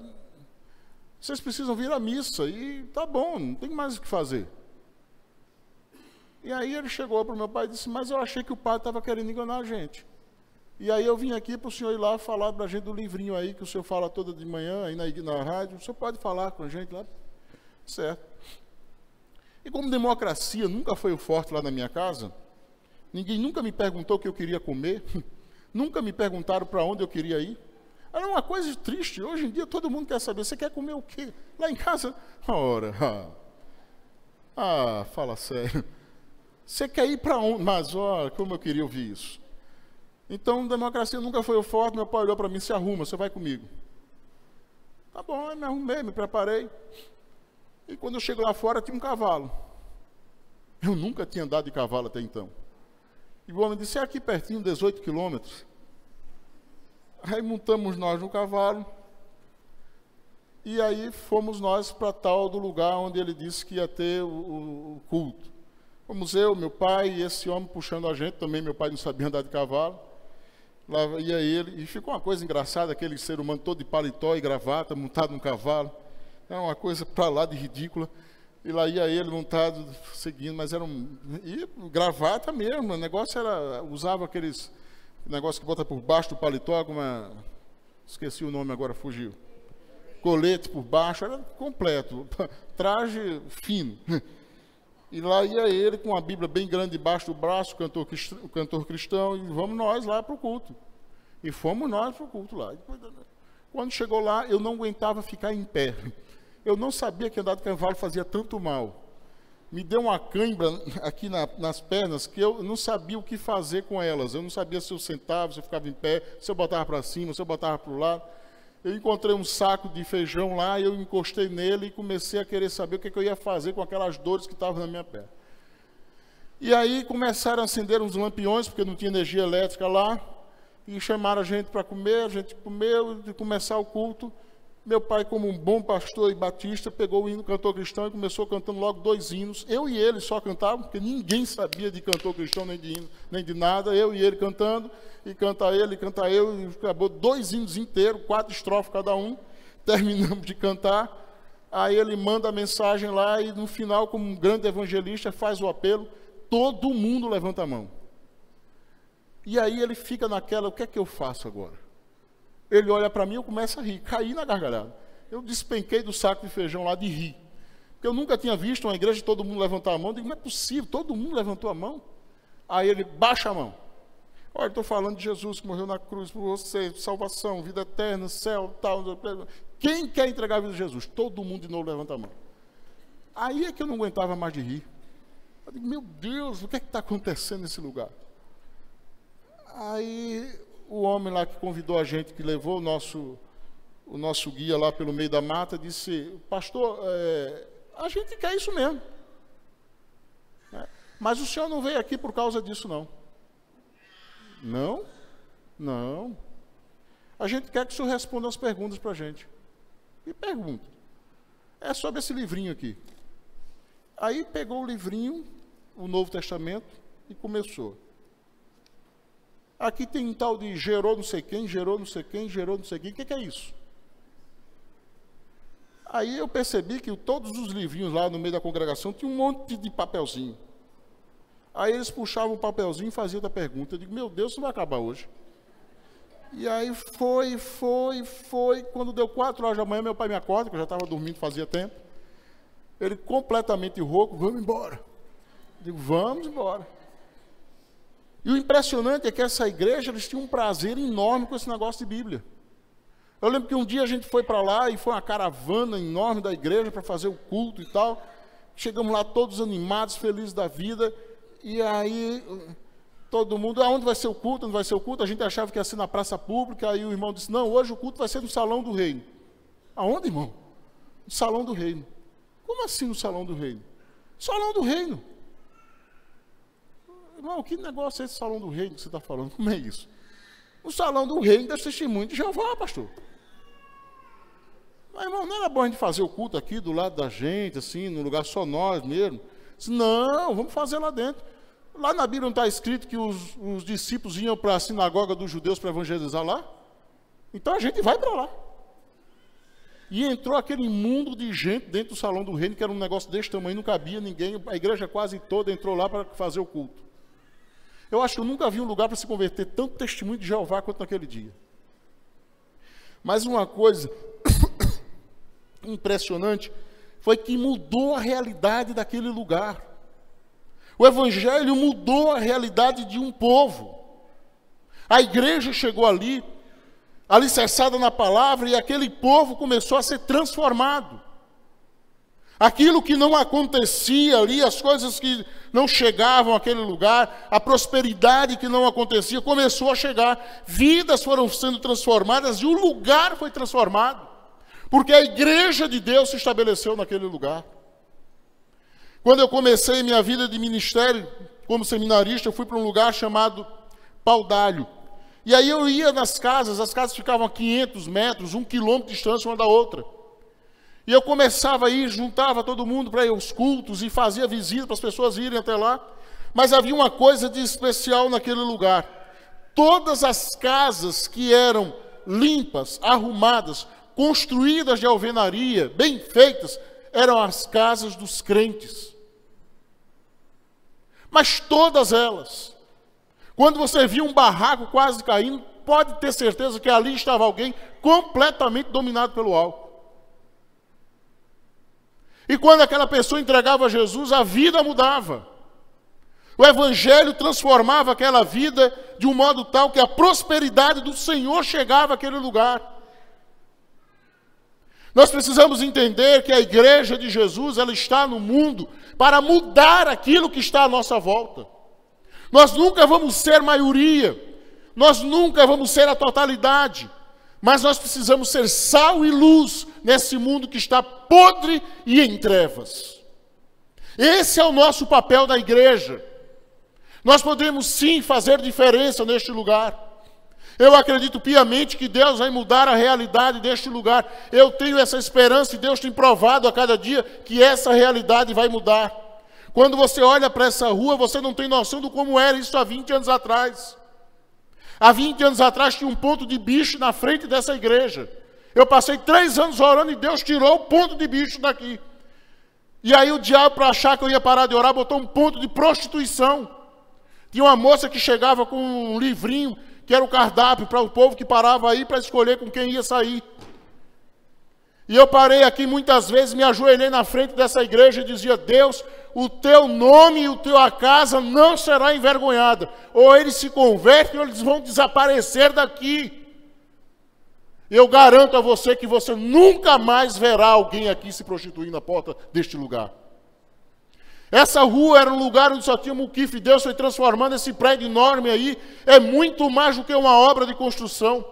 vocês precisam vir à missa, e tá bom, não tem mais o que fazer. E aí ele chegou para o meu pai e disse, mas eu achei que o padre estava querendo enganar a gente. E aí eu vim aqui para o senhor ir lá falar para a gente do livrinho aí, que o senhor fala toda de manhã aí na, na rádio. O senhor pode falar com a gente lá? Certo. E como democracia nunca foi o forte lá na minha casa, ninguém nunca me perguntou o que eu queria comer, nunca me perguntaram para onde eu queria ir. Era uma coisa triste. Hoje em dia todo mundo quer saber, você quer comer o quê? Lá em casa, ora, ah, ah fala sério. Você quer ir para onde? Mas, olha, como eu queria ouvir isso. Então, democracia nunca foi o forte. Meu pai olhou para mim, se arruma, você vai comigo. Tá bom, eu me arrumei, me preparei. E quando eu chego lá fora, tinha um cavalo. Eu nunca tinha andado de cavalo até então. E o homem disse, é aqui pertinho, 18 quilômetros. Aí montamos nós no cavalo. E aí fomos nós para tal do lugar onde ele disse que ia ter o, o culto. Fomos eu, meu pai e esse homem puxando a gente, também meu pai não sabia andar de cavalo. Lá ia ele, e ficou uma coisa engraçada, aquele ser humano todo de paletó e gravata, montado num cavalo. Era uma coisa para lá de ridícula. E lá ia ele montado, seguindo, mas era um. E gravata mesmo, o negócio era. Usava aqueles. Negócio que bota por baixo do paletó, como uma. Esqueci o nome agora, fugiu. Colete por baixo, era completo. Traje fino. E lá ia ele com a Bíblia bem grande debaixo do braço, o cantor, o cantor cristão, e vamos nós lá para o culto. E fomos nós para o culto lá. Quando chegou lá, eu não aguentava ficar em pé. Eu não sabia que andar de cavalo fazia tanto mal. Me deu uma cãibra aqui na, nas pernas que eu não sabia o que fazer com elas. Eu não sabia se eu sentava, se eu ficava em pé, se eu botava para cima, se eu botava para o lado. Eu encontrei um saco de feijão lá, eu encostei nele e comecei a querer saber o que, que eu ia fazer com aquelas dores que estavam na minha perna. E aí começaram a acender uns lampiões, porque não tinha energia elétrica lá, e chamaram a gente para comer, a gente comeu, de começar o culto. Meu pai, como um bom pastor e batista, pegou o hino cantor cristão e começou cantando logo dois hinos. Eu e ele só cantavam, porque ninguém sabia de cantor cristão, nem de hino, nem de nada. Eu e ele cantando, e canta ele, e canta eu, e acabou dois hinos inteiros, quatro estrofes cada um. Terminamos de cantar. Aí ele manda a mensagem lá e no final, como um grande evangelista, faz o apelo. Todo mundo levanta a mão. E aí ele fica naquela, o que é que eu faço agora? Ele olha para mim, eu começo a rir, caí na gargalhada. Eu despenquei do saco de feijão lá de rir. Porque eu nunca tinha visto uma igreja todo mundo levantar a mão. Eu digo, não é possível, todo mundo levantou a mão. Aí ele baixa a mão. Olha, estou falando de Jesus que morreu na cruz por você, salvação, vida eterna, céu, tal. Quem quer entregar a vida de Jesus? Todo mundo de novo levanta a mão. Aí é que eu não aguentava mais de rir. Eu digo, meu Deus, o que é que está acontecendo nesse lugar? Aí o homem lá que convidou a gente, que levou o nosso, o nosso guia lá pelo meio da mata, disse: Pastor, é, a gente quer isso mesmo. É, mas o senhor não veio aqui por causa disso, não. Não? Não. A gente quer que o senhor responda as perguntas para a gente. E pergunta. É sobre esse livrinho aqui. Aí pegou o livrinho, o Novo Testamento, e começou. Aqui tem um tal de gerou não sei quem, gerou não sei quem, gerou não sei quem. O que, que é isso? Aí eu percebi que todos os livrinhos lá no meio da congregação tinha um monte de papelzinho. Aí eles puxavam o papelzinho e faziam outra pergunta. Eu digo, meu Deus, isso vai acabar hoje. E aí foi, foi, foi. Quando deu quatro horas da manhã, meu pai me acorda, que eu já estava dormindo fazia tempo. Ele completamente rouco, vamos embora. Eu digo, vamos embora. E o impressionante é que essa igreja, eles tinham um prazer enorme com esse negócio de Bíblia. Eu lembro que um dia a gente foi para lá e foi uma caravana enorme da igreja para fazer o culto e tal. Chegamos lá todos animados, felizes da vida. E aí todo mundo, aonde vai ser o culto? Onde vai ser o culto? A gente achava que ia ser na praça pública. Aí o irmão disse: Não, hoje o culto vai ser no salão do reino. Aonde, irmão? No salão do reino. Como assim no salão do reino? Salão do reino. Irmão, que negócio é esse salão do reino que você está falando? Como é isso? O salão do reino deve testemunho de Jeová, pastor. Mas, irmão, não era bom a gente fazer o culto aqui do lado da gente, assim, no lugar só nós mesmo? Não, vamos fazer lá dentro. Lá na Bíblia não está escrito que os, os discípulos iam para a sinagoga dos judeus para evangelizar lá? Então a gente vai para lá. E entrou aquele mundo de gente dentro do salão do reino, que era um negócio desse tamanho, não cabia ninguém, a igreja quase toda entrou lá para fazer o culto. Eu acho que eu nunca vi um lugar para se converter tanto testemunho de Jeová quanto naquele dia. Mas uma coisa impressionante foi que mudou a realidade daquele lugar. O Evangelho mudou a realidade de um povo. A igreja chegou ali alicerçada na palavra, e aquele povo começou a ser transformado. Aquilo que não acontecia ali, as coisas que não chegavam àquele lugar, a prosperidade que não acontecia, começou a chegar. Vidas foram sendo transformadas e o lugar foi transformado. Porque a igreja de Deus se estabeleceu naquele lugar. Quando eu comecei minha vida de ministério como seminarista, eu fui para um lugar chamado Paudalho. E aí eu ia nas casas, as casas ficavam a 500 metros, um quilômetro de distância uma da outra. E eu começava a ir, juntava todo mundo para ir aos cultos e fazia visita para as pessoas irem até lá. Mas havia uma coisa de especial naquele lugar. Todas as casas que eram limpas, arrumadas, construídas de alvenaria, bem feitas, eram as casas dos crentes. Mas todas elas. Quando você via um barraco quase caindo, pode ter certeza que ali estava alguém completamente dominado pelo álcool. E quando aquela pessoa entregava a Jesus, a vida mudava. O Evangelho transformava aquela vida de um modo tal que a prosperidade do Senhor chegava àquele lugar. Nós precisamos entender que a igreja de Jesus ela está no mundo para mudar aquilo que está à nossa volta. Nós nunca vamos ser maioria, nós nunca vamos ser a totalidade, mas nós precisamos ser sal e luz nesse mundo que está podre e em trevas. Esse é o nosso papel da igreja. Nós podemos sim fazer diferença neste lugar. Eu acredito piamente que Deus vai mudar a realidade deste lugar. Eu tenho essa esperança e Deus tem provado a cada dia que essa realidade vai mudar. Quando você olha para essa rua, você não tem noção do como era isso há 20 anos atrás. Há 20 anos atrás tinha um ponto de bicho na frente dessa igreja. Eu passei três anos orando e Deus tirou o ponto de bicho daqui. E aí o diabo, para achar que eu ia parar de orar, botou um ponto de prostituição. Tinha uma moça que chegava com um livrinho, que era o cardápio para o povo que parava aí para escolher com quem ia sair. E eu parei aqui muitas vezes, me ajoelhei na frente dessa igreja e dizia: Deus, o teu nome e a tua casa não será envergonhada. Ou eles se convertem ou eles vão desaparecer daqui. Eu garanto a você que você nunca mais verá alguém aqui se prostituir na porta deste lugar. Essa rua era um lugar onde só tinha muquife. Deus foi transformando esse prédio enorme aí. É muito mais do que uma obra de construção.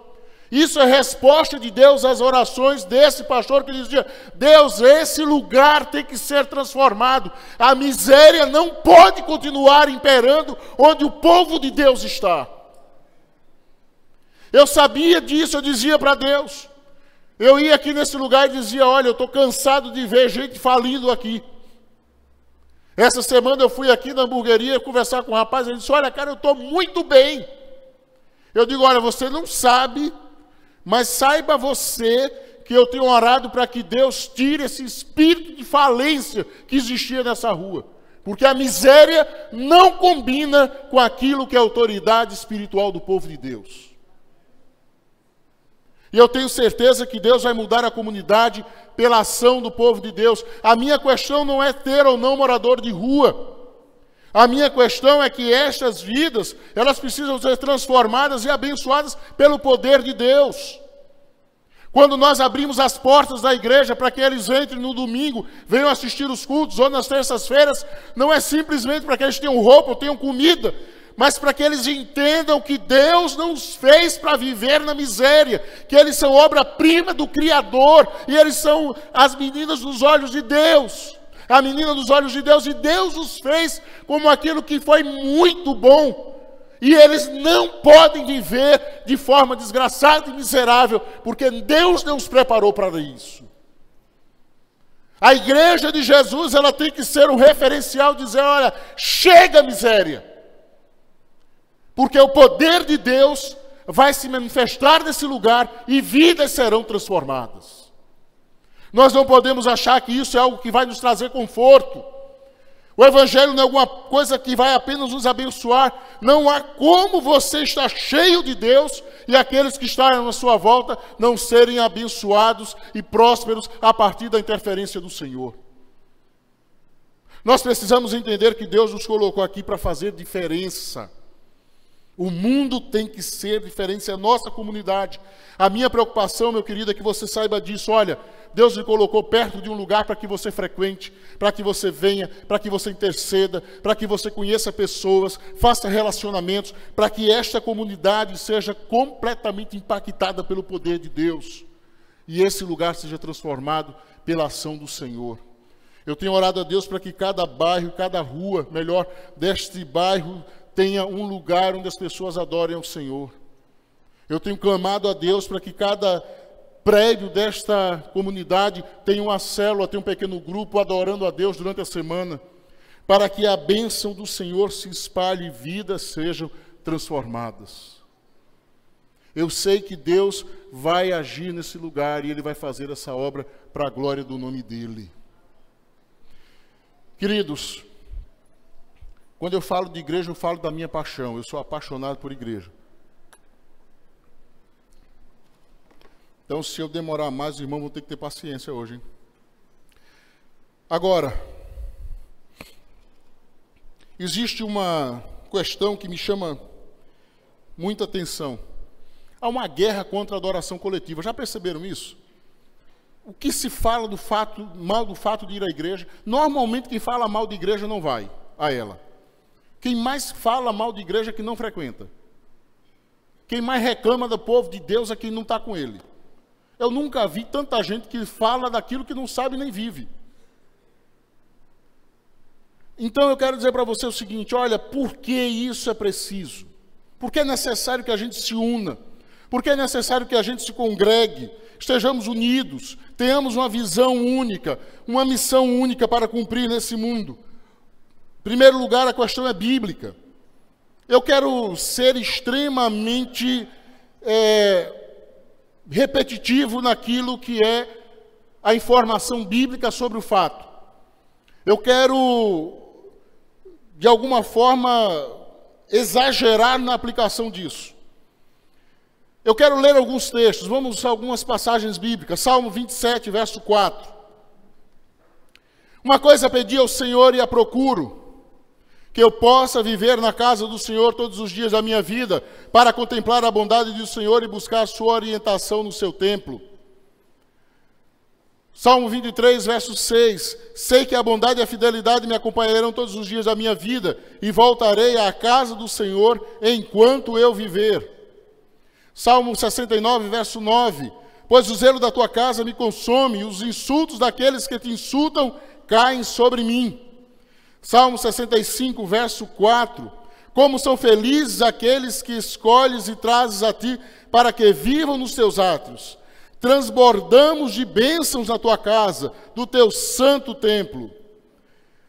Isso é resposta de Deus às orações desse pastor que dizia: Deus, esse lugar tem que ser transformado. A miséria não pode continuar imperando onde o povo de Deus está. Eu sabia disso, eu dizia para Deus. Eu ia aqui nesse lugar e dizia: Olha, eu estou cansado de ver gente falindo aqui. Essa semana eu fui aqui na hamburgueria conversar com um rapaz, ele disse: Olha, cara, eu estou muito bem. Eu digo: Olha, você não sabe mas saiba você que eu tenho orado para que Deus tire esse espírito de falência que existia nessa rua. Porque a miséria não combina com aquilo que é a autoridade espiritual do povo de Deus. E eu tenho certeza que Deus vai mudar a comunidade pela ação do povo de Deus. A minha questão não é ter ou não morador de rua. A minha questão é que estas vidas, elas precisam ser transformadas e abençoadas pelo poder de Deus. Quando nós abrimos as portas da igreja para que eles entrem no domingo, venham assistir os cultos, ou nas terças-feiras, não é simplesmente para que eles tenham roupa ou tenham comida, mas para que eles entendam que Deus não os fez para viver na miséria, que eles são obra-prima do Criador e eles são as meninas dos olhos de Deus. A menina dos olhos de Deus, e Deus os fez como aquilo que foi muito bom. E eles não podem viver de forma desgraçada e miserável, porque Deus não os preparou para isso. A igreja de Jesus, ela tem que ser um referencial, dizer, olha, chega miséria. Porque o poder de Deus vai se manifestar nesse lugar e vidas serão transformadas. Nós não podemos achar que isso é algo que vai nos trazer conforto. O Evangelho não é alguma coisa que vai apenas nos abençoar. Não há como você estar cheio de Deus e aqueles que estão na sua volta não serem abençoados e prósperos a partir da interferência do Senhor. Nós precisamos entender que Deus nos colocou aqui para fazer diferença. O mundo tem que ser diferente, é a nossa comunidade. A minha preocupação, meu querido, é que você saiba disso. Olha, Deus lhe colocou perto de um lugar para que você frequente, para que você venha, para que você interceda, para que você conheça pessoas, faça relacionamentos, para que esta comunidade seja completamente impactada pelo poder de Deus. E esse lugar seja transformado pela ação do Senhor. Eu tenho orado a Deus para que cada bairro, cada rua, melhor, deste bairro tenha um lugar onde as pessoas adorem ao Senhor. Eu tenho clamado a Deus para que cada prédio desta comunidade tenha uma célula, tenha um pequeno grupo adorando a Deus durante a semana, para que a bênção do Senhor se espalhe e vidas sejam transformadas. Eu sei que Deus vai agir nesse lugar e Ele vai fazer essa obra para a glória do nome dEle. Queridos, quando eu falo de igreja, eu falo da minha paixão. Eu sou apaixonado por igreja. Então, se eu demorar mais, os irmãos vão ter que ter paciência hoje. Hein? Agora, existe uma questão que me chama muita atenção. Há uma guerra contra a adoração coletiva. Já perceberam isso? O que se fala do fato, mal do fato de ir à igreja? Normalmente quem fala mal de igreja não vai a ela. Quem mais fala mal de igreja é quem não frequenta. Quem mais reclama do povo de Deus é quem não está com ele. Eu nunca vi tanta gente que fala daquilo que não sabe nem vive. Então eu quero dizer para você o seguinte: olha, por que isso é preciso? Porque é necessário que a gente se una, porque é necessário que a gente se congregue, estejamos unidos, tenhamos uma visão única, uma missão única para cumprir nesse mundo primeiro lugar, a questão é bíblica. Eu quero ser extremamente é, repetitivo naquilo que é a informação bíblica sobre o fato. Eu quero, de alguma forma, exagerar na aplicação disso. Eu quero ler alguns textos, vamos a algumas passagens bíblicas. Salmo 27, verso 4. Uma coisa pedi ao Senhor e a procuro que eu possa viver na casa do Senhor todos os dias da minha vida, para contemplar a bondade do Senhor e buscar a sua orientação no seu templo. Salmo 23, verso 6: Sei que a bondade e a fidelidade me acompanharão todos os dias da minha vida, e voltarei à casa do Senhor enquanto eu viver. Salmo 69, verso 9: Pois o zelo da tua casa me consome, e os insultos daqueles que te insultam caem sobre mim. Salmo 65, verso 4. Como são felizes aqueles que escolhes e trazes a ti para que vivam nos teus atos. Transbordamos de bênçãos na tua casa, do teu santo templo.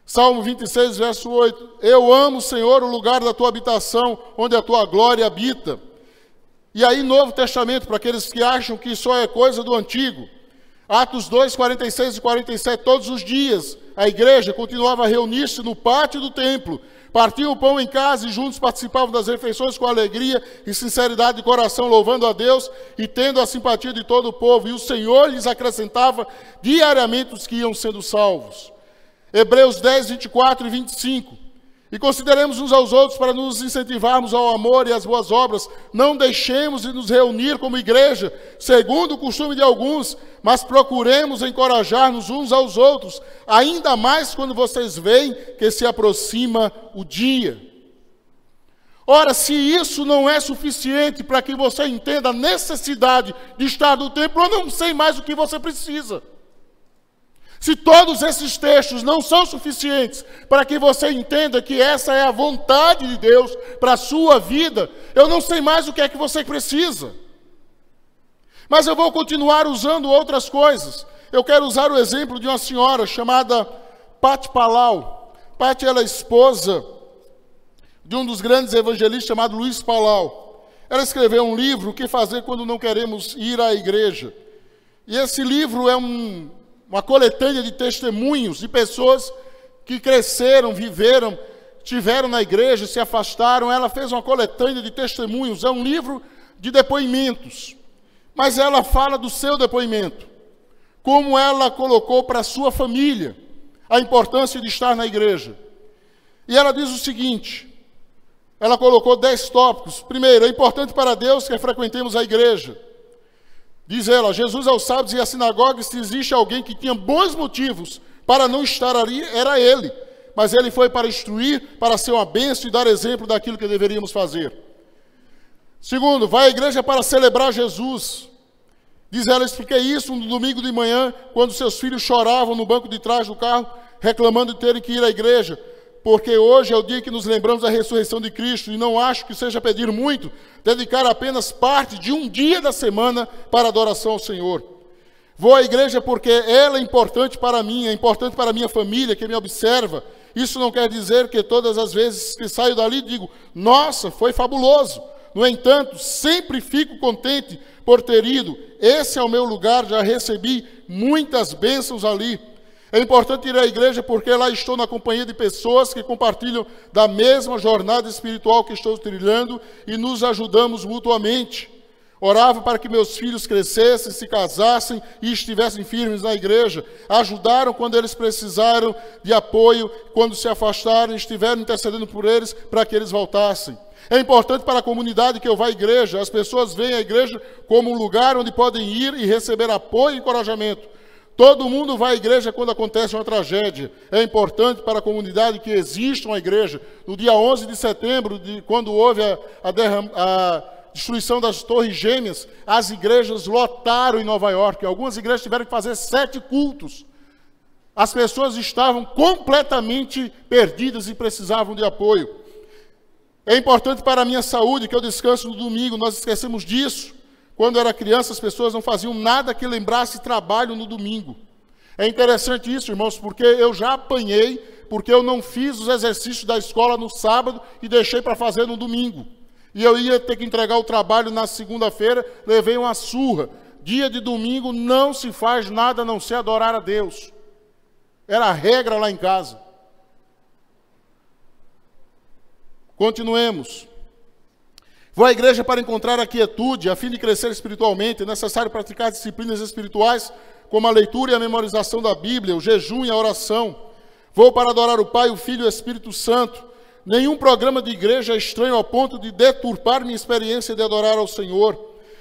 Salmo 26, verso 8. Eu amo, Senhor, o lugar da tua habitação, onde a tua glória habita. E aí, Novo Testamento, para aqueles que acham que só é coisa do antigo. Atos 2, 46 e 47, todos os dias a igreja continuava a reunir-se no pátio do templo, partiam o pão em casa e juntos participavam das refeições com alegria e sinceridade de coração, louvando a Deus e tendo a simpatia de todo o povo. E o Senhor lhes acrescentava diariamente os que iam sendo salvos. Hebreus 10, 24 e 25. E consideremos uns aos outros para nos incentivarmos ao amor e às boas obras. Não deixemos de nos reunir como igreja, segundo o costume de alguns, mas procuremos encorajar-nos uns aos outros, ainda mais quando vocês veem que se aproxima o dia. Ora, se isso não é suficiente para que você entenda a necessidade de estar no templo, eu não sei mais o que você precisa. Se todos esses textos não são suficientes para que você entenda que essa é a vontade de Deus para a sua vida, eu não sei mais o que é que você precisa. Mas eu vou continuar usando outras coisas. Eu quero usar o exemplo de uma senhora chamada Pat Palau. Pat ela é esposa de um dos grandes evangelistas chamado Luiz Palau. Ela escreveu um livro, O que fazer quando não queremos ir à igreja. E esse livro é um, uma coletânea de testemunhos de pessoas que cresceram, viveram, tiveram na igreja, se afastaram. Ela fez uma coletânea de testemunhos, é um livro de depoimentos. Mas ela fala do seu depoimento, como ela colocou para a sua família a importância de estar na igreja. E ela diz o seguinte: ela colocou dez tópicos. Primeiro, é importante para Deus que frequentemos a igreja. Diz ela: Jesus aos sábados e à sinagoga, se existe alguém que tinha bons motivos para não estar ali, era ele. Mas ele foi para instruir, para ser uma bênção e dar exemplo daquilo que deveríamos fazer. Segundo, vai à igreja para celebrar Jesus. Diz ela, expliquei isso no domingo de manhã, quando seus filhos choravam no banco de trás do carro, reclamando de terem que ir à igreja porque hoje é o dia que nos lembramos da ressurreição de Cristo e não acho que seja pedir muito dedicar apenas parte de um dia da semana para adoração ao Senhor. Vou à igreja porque ela é importante para mim, é importante para a minha família que me observa. Isso não quer dizer que todas as vezes que saio dali digo, nossa, foi fabuloso. No entanto, sempre fico contente por ter ido. Esse é o meu lugar, já recebi muitas bênçãos ali. É importante ir à igreja porque lá estou na companhia de pessoas que compartilham da mesma jornada espiritual que estou trilhando e nos ajudamos mutuamente. Orava para que meus filhos crescessem, se casassem e estivessem firmes na igreja. Ajudaram quando eles precisaram de apoio, quando se afastaram, estiveram intercedendo por eles para que eles voltassem. É importante para a comunidade que eu vá à igreja. As pessoas veem a igreja como um lugar onde podem ir e receber apoio e encorajamento. Todo mundo vai à igreja quando acontece uma tragédia. É importante para a comunidade que exista uma igreja. No dia 11 de setembro, de, quando houve a, a, derram, a destruição das Torres Gêmeas, as igrejas lotaram em Nova York. Algumas igrejas tiveram que fazer sete cultos. As pessoas estavam completamente perdidas e precisavam de apoio. É importante para a minha saúde que eu descanso no domingo, nós esquecemos disso. Quando era criança, as pessoas não faziam nada que lembrasse trabalho no domingo. É interessante isso, irmãos, porque eu já apanhei, porque eu não fiz os exercícios da escola no sábado e deixei para fazer no domingo. E eu ia ter que entregar o trabalho na segunda-feira, levei uma surra. Dia de domingo não se faz nada a não ser adorar a Deus. Era a regra lá em casa. Continuemos. Vou à igreja para encontrar a quietude, a fim de crescer espiritualmente. É necessário praticar disciplinas espirituais, como a leitura e a memorização da Bíblia, o jejum e a oração. Vou para adorar o Pai, o Filho e o Espírito Santo. Nenhum programa de igreja é estranho ao ponto de deturpar minha experiência de adorar ao Senhor.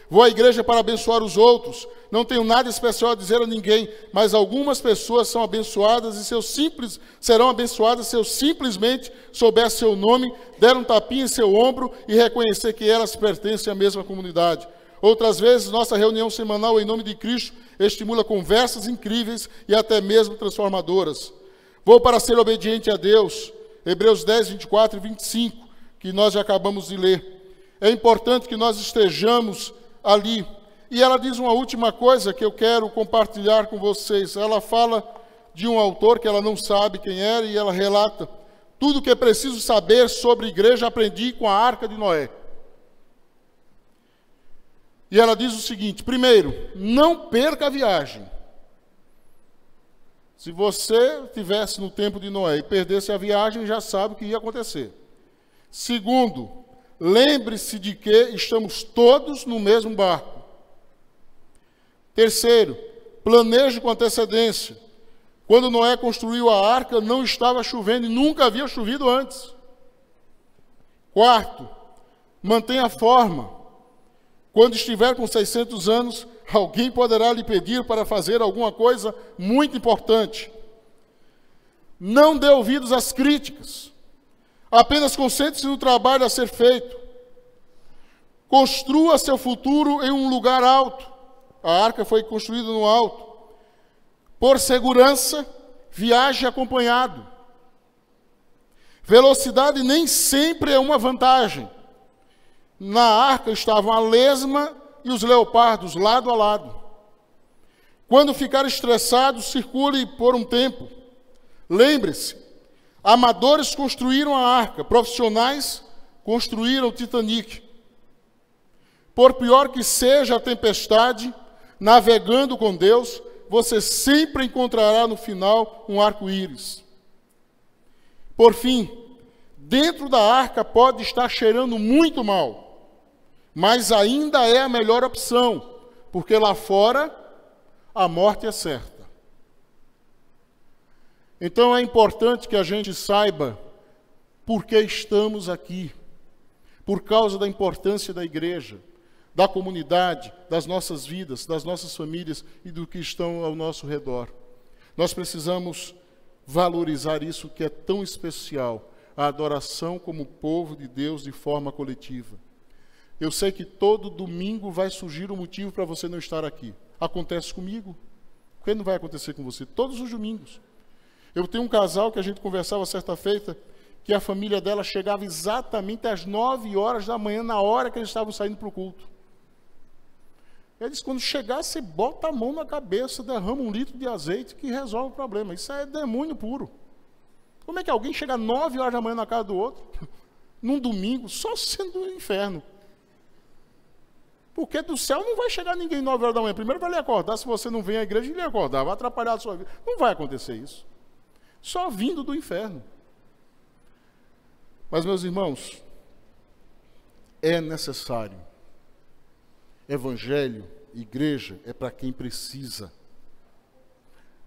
Vou à igreja para abençoar os outros. Não tenho nada especial a dizer a ninguém, mas algumas pessoas são abençoadas e seus simples serão abençoadas se eu simplesmente souber seu nome, der um tapinha em seu ombro e reconhecer que elas pertencem à mesma comunidade. Outras vezes, nossa reunião semanal em nome de Cristo estimula conversas incríveis e até mesmo transformadoras. Vou para ser obediente a Deus. Hebreus 10, 24 e 25, que nós já acabamos de ler. É importante que nós estejamos ali. E ela diz uma última coisa que eu quero compartilhar com vocês. Ela fala de um autor que ela não sabe quem era e ela relata: tudo que é preciso saber sobre igreja aprendi com a arca de Noé. E ela diz o seguinte: primeiro, não perca a viagem. Se você estivesse no tempo de Noé e perdesse a viagem, já sabe o que ia acontecer. Segundo, Lembre-se de que estamos todos no mesmo barco. Terceiro, planeje com antecedência. Quando Noé construiu a arca, não estava chovendo e nunca havia chovido antes. Quarto, mantenha a forma. Quando estiver com 600 anos, alguém poderá lhe pedir para fazer alguma coisa muito importante. Não dê ouvidos às críticas. Apenas concentre-se no trabalho a ser feito. Construa seu futuro em um lugar alto. A arca foi construída no alto. Por segurança, viaje acompanhado. Velocidade nem sempre é uma vantagem. Na arca estavam a lesma e os leopardos lado a lado. Quando ficar estressado, circule por um tempo. Lembre-se, amadores construíram a arca, profissionais construíram o Titanic. Por pior que seja a tempestade, navegando com Deus, você sempre encontrará no final um arco-íris. Por fim, dentro da arca pode estar cheirando muito mal, mas ainda é a melhor opção, porque lá fora a morte é certa. Então é importante que a gente saiba por que estamos aqui, por causa da importância da igreja, da comunidade, das nossas vidas, das nossas famílias e do que estão ao nosso redor. Nós precisamos valorizar isso que é tão especial, a adoração como povo de Deus de forma coletiva. Eu sei que todo domingo vai surgir um motivo para você não estar aqui. Acontece comigo. O que não vai acontecer com você? Todos os domingos. Eu tenho um casal que a gente conversava certa feita, que a família dela chegava exatamente às nove horas da manhã, na hora que eles estavam saindo para o culto. Ele disse: quando chegar, você bota a mão na cabeça, derrama um litro de azeite que resolve o problema. Isso é demônio puro. Como é que alguém chega nove horas da manhã na casa do outro, num domingo, só sendo do inferno? Porque do céu não vai chegar ninguém nove horas da manhã. Primeiro vai lhe acordar, se você não vem à igreja, ele acordar, vai atrapalhar a sua vida. Não vai acontecer isso. Só vindo do inferno. Mas, meus irmãos, é necessário Evangelho, igreja, é para quem precisa.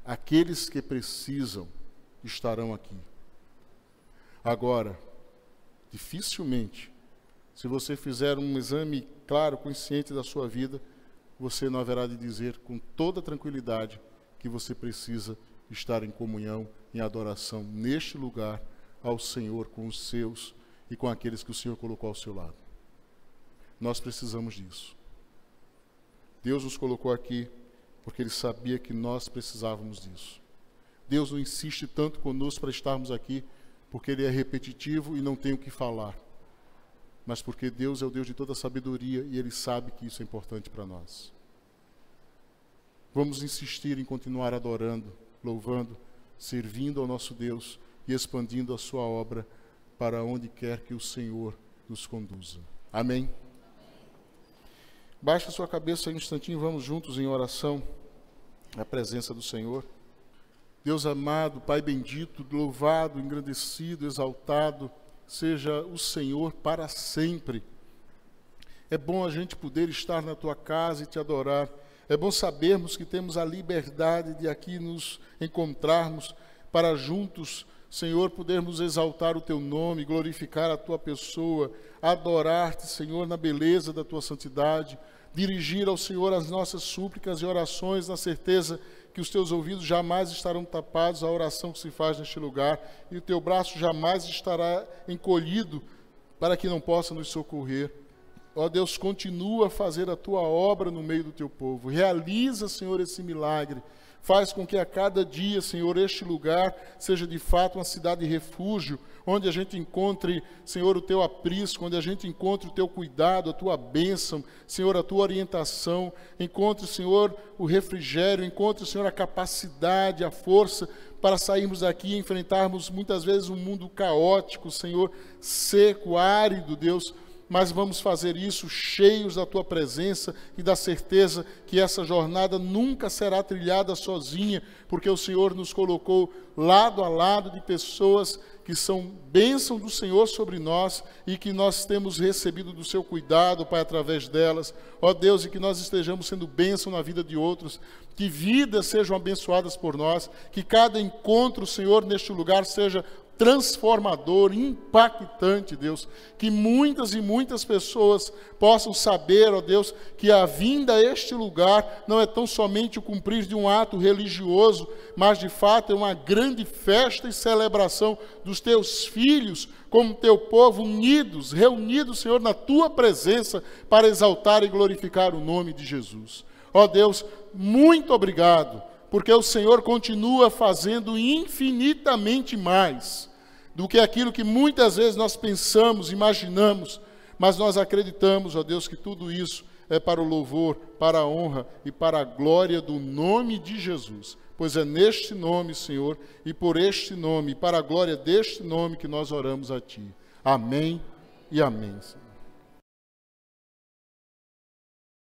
Aqueles que precisam estarão aqui. Agora, dificilmente, se você fizer um exame claro, consciente da sua vida, você não haverá de dizer com toda tranquilidade que você precisa estar em comunhão, em adoração neste lugar ao Senhor com os seus e com aqueles que o Senhor colocou ao seu lado. Nós precisamos disso. Deus nos colocou aqui porque Ele sabia que nós precisávamos disso. Deus não insiste tanto conosco para estarmos aqui porque Ele é repetitivo e não tem o que falar, mas porque Deus é o Deus de toda sabedoria e Ele sabe que isso é importante para nós. Vamos insistir em continuar adorando, louvando, servindo ao nosso Deus e expandindo a Sua obra para onde quer que o Senhor nos conduza. Amém. Baixe a sua cabeça um instantinho, vamos juntos em oração à presença do Senhor. Deus amado, Pai bendito, louvado, engrandecido, exaltado, seja o Senhor para sempre. É bom a gente poder estar na tua casa e te adorar. É bom sabermos que temos a liberdade de aqui nos encontrarmos para juntos, Senhor, podermos exaltar o teu nome, glorificar a tua pessoa, adorar-te, Senhor, na beleza da tua santidade dirigir ao Senhor as nossas súplicas e orações, na certeza que os teus ouvidos jamais estarão tapados à oração que se faz neste lugar, e o teu braço jamais estará encolhido para que não possa nos socorrer. Ó Deus, continua a fazer a tua obra no meio do teu povo. Realiza, Senhor, esse milagre Faz com que a cada dia, Senhor, este lugar seja de fato uma cidade de refúgio, onde a gente encontre, Senhor, o teu aprisco, onde a gente encontre o teu cuidado, a tua bênção, Senhor, a tua orientação, encontre, Senhor, o refrigério, encontre, Senhor, a capacidade, a força para sairmos daqui e enfrentarmos muitas vezes um mundo caótico, Senhor, seco, árido, Deus mas vamos fazer isso cheios da tua presença e da certeza que essa jornada nunca será trilhada sozinha, porque o Senhor nos colocou lado a lado de pessoas que são bênção do Senhor sobre nós e que nós temos recebido do seu cuidado, Pai, através delas. Ó Deus, e que nós estejamos sendo bênção na vida de outros, que vidas sejam abençoadas por nós, que cada encontro, Senhor, neste lugar seja transformador, impactante, Deus. Que muitas e muitas pessoas possam saber, ó Deus, que a vinda a este lugar não é tão somente o cumprir de um ato religioso, mas de fato é uma grande festa e celebração dos teus filhos, como teu povo, unidos, reunidos, Senhor, na tua presença, para exaltar e glorificar o nome de Jesus. Ó Deus, muito obrigado porque o Senhor continua fazendo infinitamente mais do que aquilo que muitas vezes nós pensamos, imaginamos, mas nós acreditamos, ó Deus, que tudo isso é para o louvor, para a honra e para a glória do nome de Jesus. Pois é neste nome, Senhor, e por este nome, e para a glória deste nome que nós oramos a Ti. Amém e amém, Senhor.